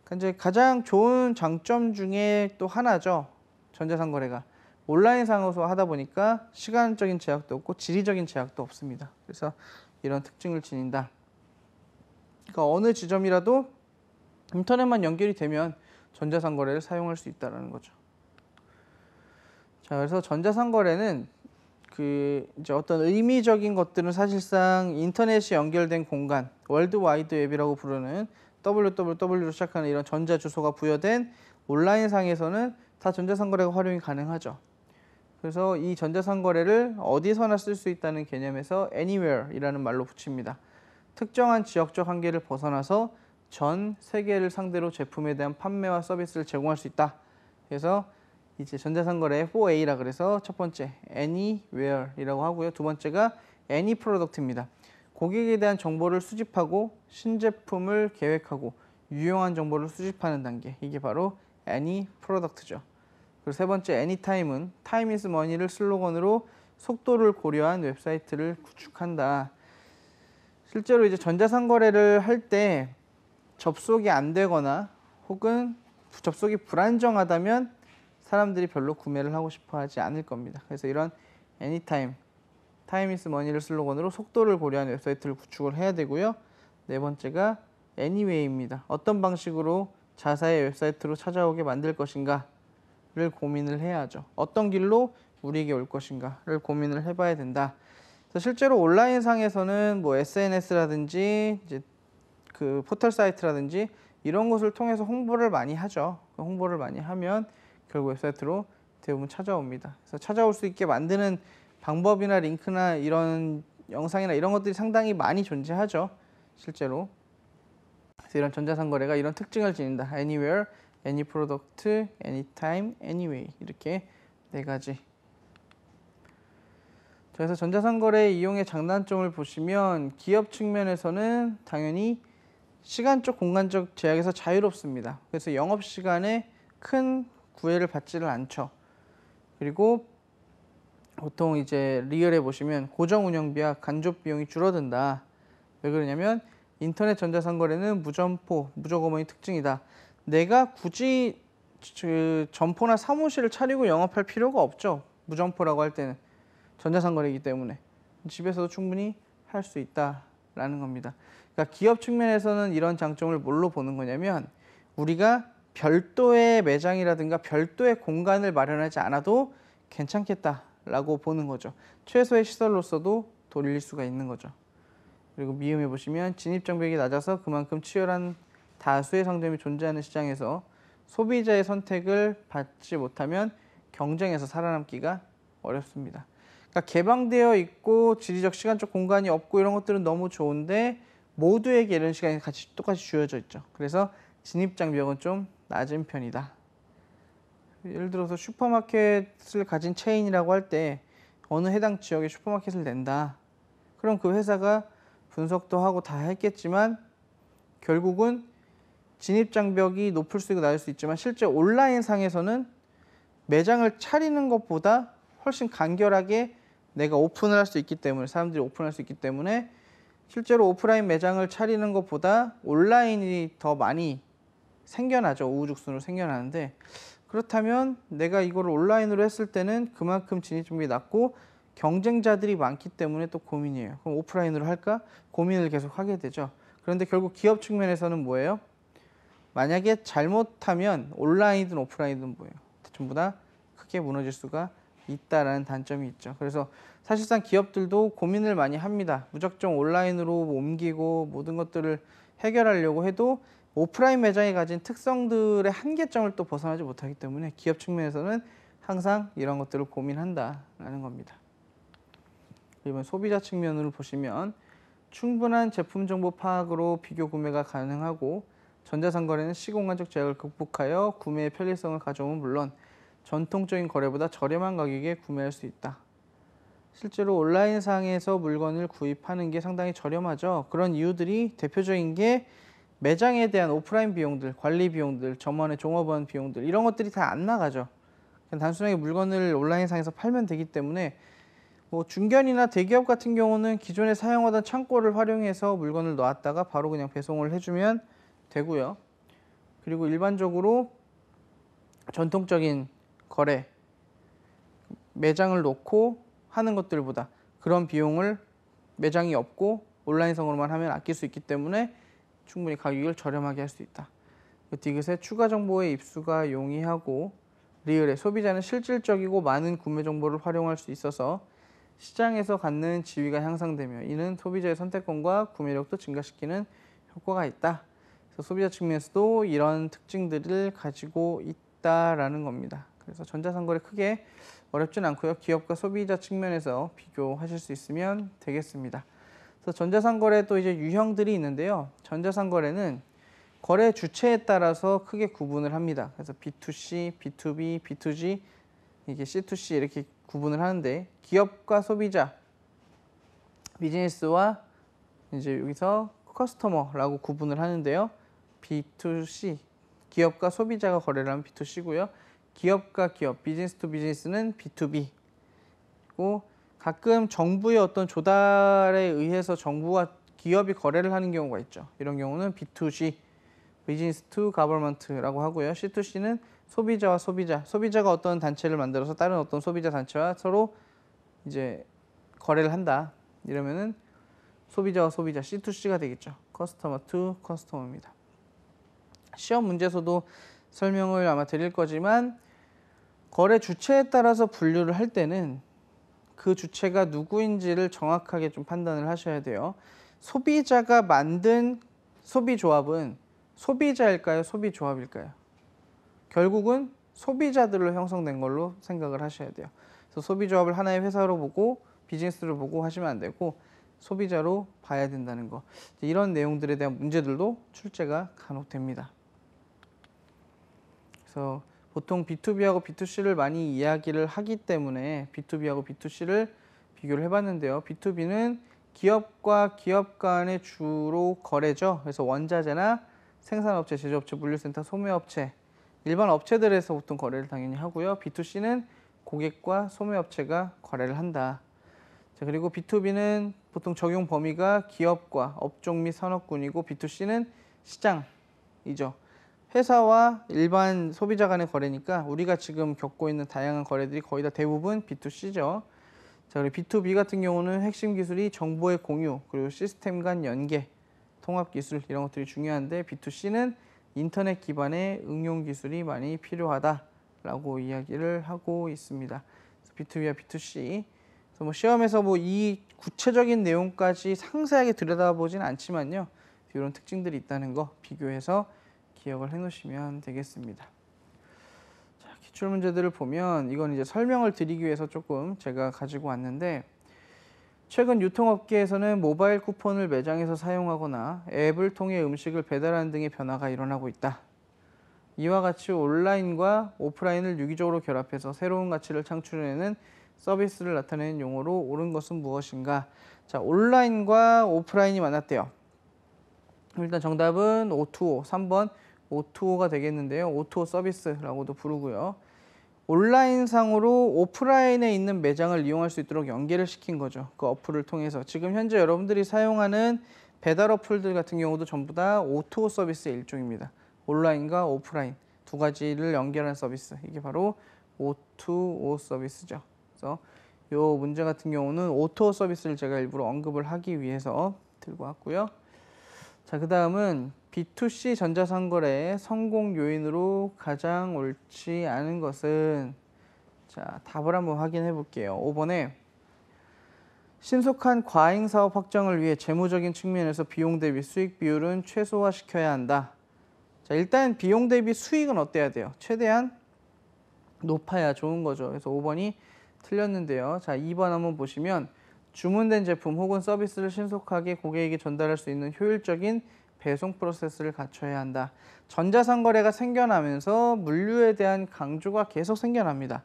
그러니까 이제 가장 좋은 장점 중에 또 하나죠. 전자상거래가. 온라인 상으로 하다 보니까 시간적인 제약도 없고 지리적인 제약도 없습니다. 그래서 이런 특징을 지닌다. 그러니까 어느 지점이라도 인터넷만 연결이 되면 전자상거래를 사용할 수 있다는 거죠. 자, 그래서 전자상거래는 그 이제 어떤 의미적인 것들은 사실상 인터넷이 연결된 공간, World Wide Web이라고 부르는 www로 시작하는 이런 전자 주소가 부여된 온라인 상에서는 다 전자상거래가 활용이 가능하죠. 그래서 이 전자상거래를 어디서나 쓸 수 있다는 개념에서 anywhere이라는 말로 붙입니다. 특정한 지역적 한계를 벗어나서 전 세계를 상대로 제품에 대한 판매와 서비스를 제공할 수 있다. 그래서 이제 전자상거래 4A라 그래서 첫 번째 anywhere이라고 하고요. 두 번째가 any product입니다. 고객에 대한 정보를 수집하고 신제품을 계획하고 유용한 정보를 수집하는 단계. 이게 바로 any product죠. 그리고 세 번째 anytime은 time is money를 슬로건으로 속도를 고려한 웹사이트를 구축한다. 실제로 이제 전자상거래를 할 때 접속이 안 되거나 혹은 접속이 불안정하다면 사람들이 별로 구매를 하고 싶어 하지 않을 겁니다. 그래서 이런 time is money를 슬로건으로 속도를 고려한 웹사이트를 구축을 해야 되고요. 네 번째가 anyway입니다. 어떤 방식으로 자사의 웹사이트로 찾아오게 만들 것인가를 고민을 해야죠. 어떤 길로 우리에게 올 것인가를 고민을 해봐야 된다. 그래서 실제로 온라인 상에서는 뭐 SNS라든지 이제 그 포털 사이트라든지 이런 것을 통해서 홍보를 많이 하죠. 그 홍보를 많이 하면 결국 웹사이트로 대부분 찾아옵니다. 그래서 찾아올 수 있게 만드는 방법이나 링크나 이런 영상이나 이런 것들이 상당히 많이 존재하죠. 실제로. 그래서 이런 전자상거래가 이런 특징을 지닌다. Anywhere, any product, anytime, anyway 이렇게 네 가지. 그래서 전자상거래 이용의 장단점을 보시면 기업 측면에서는 당연히 시간적 공간적 제약에서 자유롭습니다. 그래서 영업 시간에 큰 구애를 받지를 않죠. 그리고 보통 이제 리얼에 보시면 고정 운영비와 간접 비용이 줄어든다. 왜 그러냐면 인터넷 전자상거래는 무점포, 무적어머니 특징이다. 내가 굳이 그 점포나 사무실을 차리고 영업할 필요가 없죠. 무점포라고 할 때는 전자상거래이기 때문에 집에서도 충분히 할 수 있다라는 겁니다. 그러니까 기업 측면에서는 이런 장점을 뭘로 보는 거냐면 우리가 별도의 매장이라든가 별도의 공간을 마련하지 않아도 괜찮겠다 라고 보는 거죠. 최소의 시설로서도 돌릴 수가 있는 거죠. 그리고 미음해 보시면 진입 장벽이 낮아서 그만큼 치열한 다수의 상점이 존재하는 시장에서 소비자의 선택을 받지 못하면 경쟁에서 살아남기가 어렵습니다. 그러니까 개방되어 있고 지리적 시간적 공간이 없고 이런 것들은 너무 좋은데 모두에게 이런 시간이 같이 똑같이 주어져 있죠. 그래서 진입 장벽은 좀 낮은 편이다. 예를 들어서 슈퍼마켓을 가진 체인이라고 할 때 어느 해당 지역에 슈퍼마켓을 낸다. 그럼 그 회사가 분석도 하고 다 했겠지만 결국은 진입 장벽이 높을 수 있고 낮을 수 있지만 실제 온라인 상에서는 매장을 차리는 것보다 훨씬 간결하게 내가 오픈을 할 수 있기 때문에 사람들이 오픈할 수 있기 때문에 실제로 오프라인 매장을 차리는 것보다 온라인이 더 많이 생겨나죠 우후죽순으로 생겨나는데 그렇다면 내가 이거를 온라인으로 했을 때는 그만큼 진입 장벽이 낮고 경쟁자들이 많기 때문에 또 고민이에요. 그럼 오프라인으로 할까? 고민을 계속 하게 되죠. 그런데 결국 기업 측면에서는 뭐예요? 만약에 잘못하면 온라인이든 오프라인이든 뭐예요? 전부 다 크게 무너질 수가 있다라는 단점이 있죠. 그래서 사실상 기업들도 고민을 많이 합니다. 무작정 온라인으로 옮기고 모든 것들을 해결하려고 해도 오프라인 매장이 가진 특성들의 한계점을 또 벗어나지 못하기 때문에 기업 측면에서는 항상 이런 것들을 고민한다라는 겁니다. 이번 소비자 측면으로 보시면 충분한 제품 정보 파악으로 비교 구매가 가능하고 전자상거래는 시공간적 제약을 극복하여 구매의 편리성을 가져오면 물론 전통적인 거래보다 저렴한 가격에 구매할 수 있다. 실제로 온라인상에서 물건을 구입하는 게 상당히 저렴하죠. 그런 이유들이 대표적인 게 매장에 대한 오프라인 비용들, 관리 비용들, 점원의 종업원 비용들 이런 것들이 다 안 나가죠. 그냥 단순하게 물건을 온라인상에서 팔면 되기 때문에 뭐 중견이나 대기업 같은 경우는 기존에 사용하던 창고를 활용해서 물건을 놨다가 바로 그냥 배송을 해주면 되고요. 그리고 일반적으로 전통적인 거래 매장을 놓고 하는 것들보다 그런 비용을 매장이 없고 온라인성으로만 하면 아낄 수 있기 때문에 충분히 가격을 저렴하게 할 수 있다. 그 디귿의 추가 정보의 입수가 용이하고 리얼의 소비자는 실질적이고 많은 구매 정보를 활용할 수 있어서 시장에서 갖는 지위가 향상되며 이는 소비자의 선택권과 구매력도 증가시키는 효과가 있다. 그래서 소비자 측면에서도 이런 특징들을 가지고 있다라는 겁니다. 그래서 전자상거래 크게 어렵진 않고요. 기업과 소비자 측면에서 비교하실 수 있으면 되겠습니다. 그래서 전자상거래 또 이제 유형들이 있는데요. 전자상거래는 거래 주체에 따라서 크게 구분을 합니다. 그래서 B2C, B2B, B2G, 이게 C2C 이렇게 구분을 하는데 기업과 소비자, 비즈니스와 이제 여기서 customer라고 구분을 하는데요. B2C, 기업과 소비자가 거래를 하면 B2C고요. 기업과 기업, business to business는 B2B. 고 가끔 정부의 어떤 조달에 의해서 정부와 기업이 거래를 하는 경우가 있죠. 이런 경우는 B2G, Business to Government라고 하고요. C2C는 소비자와 소비자, 소비자가 어떤 단체를 만들어서 다른 어떤 소비자 단체와 서로 이제 거래를 한다. 이러면은 소비자와 소비자 C2C가 되겠죠. Customer to Customer입니다. 시험 문제에서도 설명을 아마 드릴 거지만 거래 주체에 따라서 분류를 할 때는 그 주체가 누구인지를 정확하게 좀 판단을 하셔야 돼요. 소비자가 만든 소비 조합은 소비자일까요? 소비 조합일까요? 결국은 소비자들로 형성된 걸로 생각을 하셔야 돼요. 그래서 소비 조합을 하나의 회사로 보고 비즈니스를 보고 하시면 안 되고 소비자로 봐야 된다는 거. 이런 내용들에 대한 문제들도 출제가 간혹 됩니다. 그래서 보통 B2B하고 B2C를 많이 이야기를 하기 때문에 B2B하고 B2C를 비교를 해봤는데요. B2B는 기업과 기업 간의 주로 거래죠. 그래서 원자재나 생산업체, 제조업체, 물류센터, 소매업체, 일반 업체들에서 보통 거래를 당연히 하고요. B2C는 고객과 소매업체가 거래를 한다. 자, 그리고 B2B는 보통 적용 범위가 기업과 업종 및 산업군이고 B2C는 시장이죠. 회사와 일반 소비자 간의 거래니까 우리가 지금 겪고 있는 다양한 거래들이 거의 다 대부분 B2C죠. 자, 그리고 B2B 같은 경우는 핵심 기술이 정보의 공유, 그리고 시스템 간 연계, 통합 기술 이런 것들이 중요한데 B2C는 인터넷 기반의 응용 기술이 많이 필요하다라고 이야기를 하고 있습니다. B2B와 B2C. 그래서 뭐 시험에서 뭐 이 구체적인 내용까지 상세하게 들여다보진 않지만요. 이런 특징들이 있다는 거 비교해서 기억을 해놓으시면 되겠습니다. 자, 기출 문제들을 보면 이건 이제 설명을 드리기 위해서 조금 제가 가지고 왔는데 최근 유통업계에서는 모바일 쿠폰을 매장에서 사용하거나 앱을 통해 음식을 배달하는 등의 변화가 일어나고 있다. 이와 같이 온라인과 오프라인을 유기적으로 결합해서 새로운 가치를 창출해내는 서비스를 나타내는 용어로 옳은 것은 무엇인가? 자, 온라인과 오프라인이 만났대요. 일단 정답은 O2O, 3번 O2O가 되겠는데요. O2O 서비스라고도 부르고요. 온라인상으로 오프라인에 있는 매장을 이용할 수 있도록 연계를 시킨 거죠. 그 어플을 통해서. 지금 현재 여러분들이 사용하는 배달 어플들 같은 경우도 전부 다 O2O 서비스의 일종입니다. 온라인과 오프라인 두 가지를 연결한 서비스. 이게 바로 O2O 서비스죠. 그래서 이 문제 같은 경우는 O2O 서비스를 제가 일부러 언급을 하기 위해서 들고 왔고요. 자, 그 다음은 B2C 전자상거래의 성공 요인으로 가장 옳지 않은 것은 자, 답을 한번 확인해 볼게요. 5번에 신속한 과잉 사업 확정을 위해 재무적인 측면에서 비용 대비 수익 비율은 최소화시켜야 한다. 자, 일단 비용 대비 수익은 어때야 돼요? 최대한 높아야 좋은 거죠. 그래서 5번이 틀렸는데요. 자, 2번 한번 보시면 주문된 제품 혹은 서비스를 신속하게 고객에게 전달할 수 있는 효율적인 배송 프로세스를 갖춰야 한다. 전자상거래가 생겨나면서 물류에 대한 강조가 계속 생겨납니다.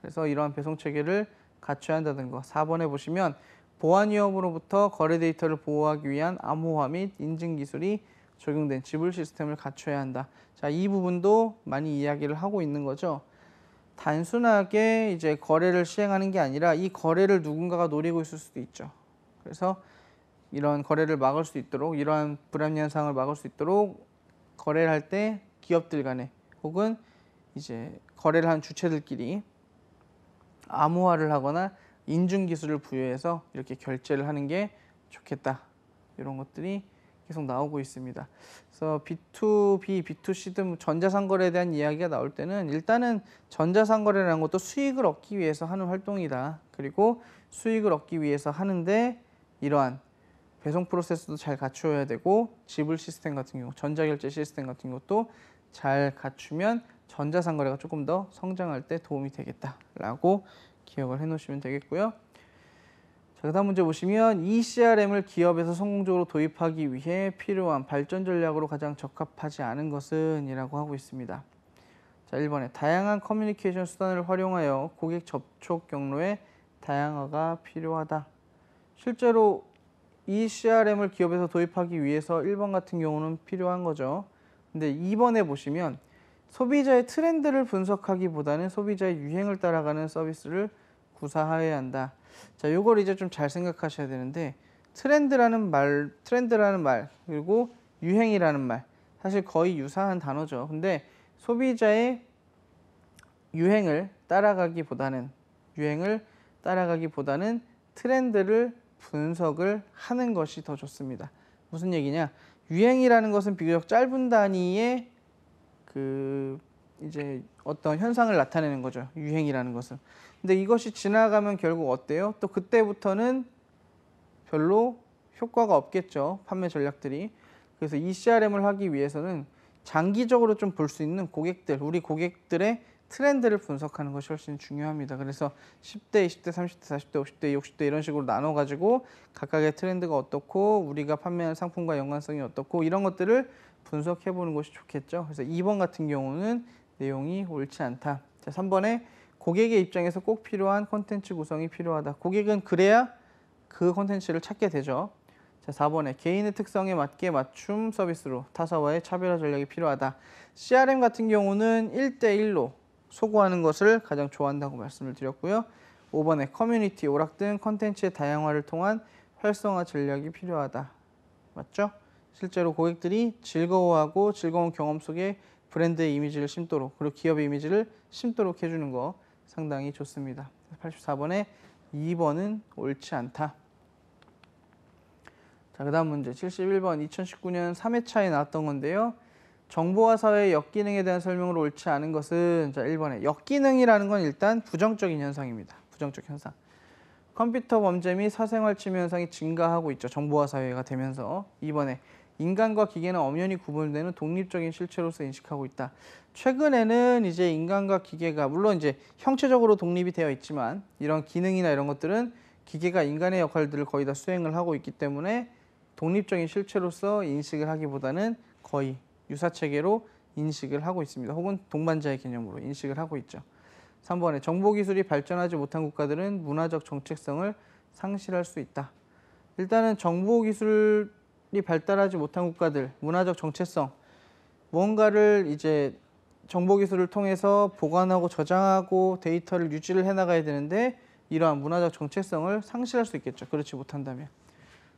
그래서 이러한 배송 체계를 갖춰야 한다는 거. 4번에 보시면 보안 위협으로부터 거래 데이터를 보호하기 위한 암호화 및 인증 기술이 적용된 지불 시스템을 갖춰야 한다. 자, 이 부분도 많이 이야기를 하고 있는 거죠. 단순하게 이제 거래를 시행하는 게 아니라 이 거래를 누군가가 노리고 있을 수도 있죠. 그래서 이런 거래를 막을 수 있도록 이러한 불합리 현상을 막을 수 있도록 거래를 할 때 기업들 간에 혹은 이제 거래를 한 주체들끼리 암호화를 하거나 인증 기술을 부여해서 이렇게 결제를 하는 게 좋겠다. 이런 것들이 계속 나오고 있습니다. 그래서 B2B, B2C든 전자상거래에 대한 이야기가 나올 때는 일단은 전자상거래라는 것도 수익을 얻기 위해서 하는 활동이다. 그리고 수익을 얻기 위해서 하는데 이러한 배송 프로세스도 잘 갖추어야 되고 지불 시스템 같은 경우, 전자결제 시스템 같은 것도 잘 갖추면 전자상거래가 조금 더 성장할 때 도움이 되겠다라고 기억을 해놓으시면 되겠고요. 자, 그 다음 문제 보시면 ECRM을 기업에서 성공적으로 도입하기 위해 필요한 발전 전략으로 가장 적합하지 않은 것은 이라고 하고 있습니다. 자, 1번에 다양한 커뮤니케이션 수단을 활용하여 고객 접촉 경로의 다양화가 필요하다. 실제로 ECRM을 기업에서 도입하기 위해서 1번 같은 경우는 필요한 거죠. 근데 2번에 보시면 소비자의 트렌드를 분석하기보다는 소비자의 유행을 따라가는 서비스를 구사하여야 한다. 자, 요걸 이제 좀 잘 생각하셔야 되는데 트렌드라는 말, 트렌드라는 말 그리고 유행이라는 말 사실 거의 유사한 단어죠. 근데 소비자의 유행을 따라가기보다는 유행을 따라가기보다는 트렌드를 분석을 하는 것이 더 좋습니다. 무슨 얘기냐? 유행이라는 것은 비교적 짧은 단위의 그 이제 어떤 현상을 나타내는 거죠. 유행이라는 것은. 근데 이것이 지나가면 결국 어때요? 또 그때부터는 별로 효과가 없겠죠. 판매 전략들이. 그래서 ECRM을 하기 위해서는 장기적으로 좀 볼 수 있는 고객들, 우리 고객들의 트렌드를 분석하는 것이 훨씬 중요합니다. 그래서 10대, 20대, 30대, 40대, 50대, 60대 이런 식으로 나눠 가지고 각각의 트렌드가 어떻고 우리가 판매하는 상품과 연관성이 어떻고 이런 것들을 분석해 보는 것이 좋겠죠. 그래서 2번 같은 경우는 내용이 옳지 않다. 자, 3번에 고객의 입장에서 꼭 필요한 콘텐츠 구성이 필요하다. 고객은 그래야 그 콘텐츠를 찾게 되죠. 자, 4번에 개인의 특성에 맞게 맞춤 서비스로 타사와의 차별화 전략이 필요하다. CRM 같은 경우는 1대1로 소구하는 것을 가장 좋아한다고 말씀을 드렸고요. 5번에 커뮤니티, 오락 등 콘텐츠의 다양화를 통한 활성화 전략이 필요하다. 맞죠? 실제로 고객들이 즐거워하고 즐거운 경험 속에 브랜드의 이미지를 심도록 그리고 기업의 이미지를 심도록 해주는 거 상당히 좋습니다. 84번에 2번은 옳지 않다. 자, 그 다음 문제 71번 2019년 3회차에 나왔던 건데요. 정보화 사회의 역기능에 대한 설명으로 옳지 않은 것은 자, 1번에 역기능이라는 건 일단 부정적인 현상입니다. 부정적 현상. 컴퓨터 범죄 및 사생활 침해 현상이 증가하고 있죠. 정보화 사회가 되면서 2번에 인간과 기계는 엄연히 구분되는 독립적인 실체로서 인식하고 있다. 최근에는 이제 인간과 기계가 물론 이제 형체적으로 독립이 되어 있지만 이런 기능이나 이런 것들은 기계가 인간의 역할들을 거의 다 수행을 하고 있기 때문에 독립적인 실체로서 인식을 하기보다는 거의 유사 체계로 인식을 하고 있습니다. 혹은 동반자의 개념으로 인식을 하고 있죠. 3번에 정보 기술이 발전하지 못한 국가들은 문화적 정체성을 상실할 수 있다. 일단은 정보 기술이 발달하지 못한 국가들 문화적 정체성 무언가를 이제 정보 기술을 통해서 보관하고 저장하고 데이터를 유지를 해 나가야 되는데 이러한 문화적 정체성을 상실할 수 있겠죠. 그렇지 못한다면.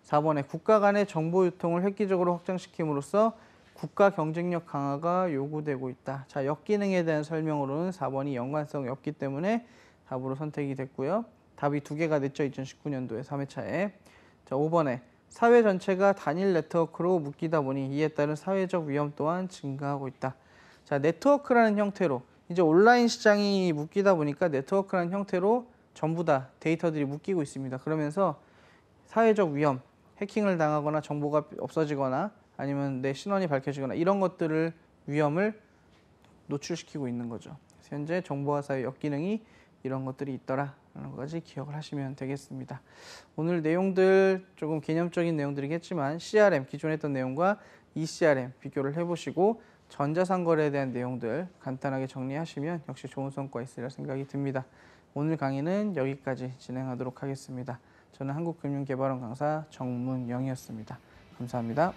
4번에 국가 간의 정보 유통을 획기적으로 확장시킴으로써 국가 경쟁력 강화가 요구되고 있다. 자, 역기능에 대한 설명으로는 4번이 연관성이 없기 때문에 답으로 선택이 됐고요. 답이 두 개가 됐죠. 2019년도에 3회차에. 자, 5번에 사회 전체가 단일 네트워크로 묶이다 보니 이에 따른 사회적 위험 또한 증가하고 있다. 자, 네트워크라는 형태로 이제 온라인 시장이 묶이다 보니까 네트워크라는 형태로 전부 다 데이터들이 묶이고 있습니다. 그러면서 사회적 위험, 해킹을 당하거나 정보가 없어지거나 아니면 내 신원이 밝혀지거나 이런 것들을 위험을 노출시키고 있는 거죠. 현재 정보화 사회 역기능이 이런 것들이 있더라라는 것까지 기억을 하시면 되겠습니다. 오늘 내용들 조금 개념적인 내용들이겠지만 CRM 기존에 했던 내용과 ECRM 비교를 해보시고 전자상거래에 대한 내용들 간단하게 정리하시면 역시 좋은 성과 있으리라 생각이 듭니다. 오늘 강의는 여기까지 진행하도록 하겠습니다. 저는 한국금융개발원 강사 정문영이었습니다. 감사합니다.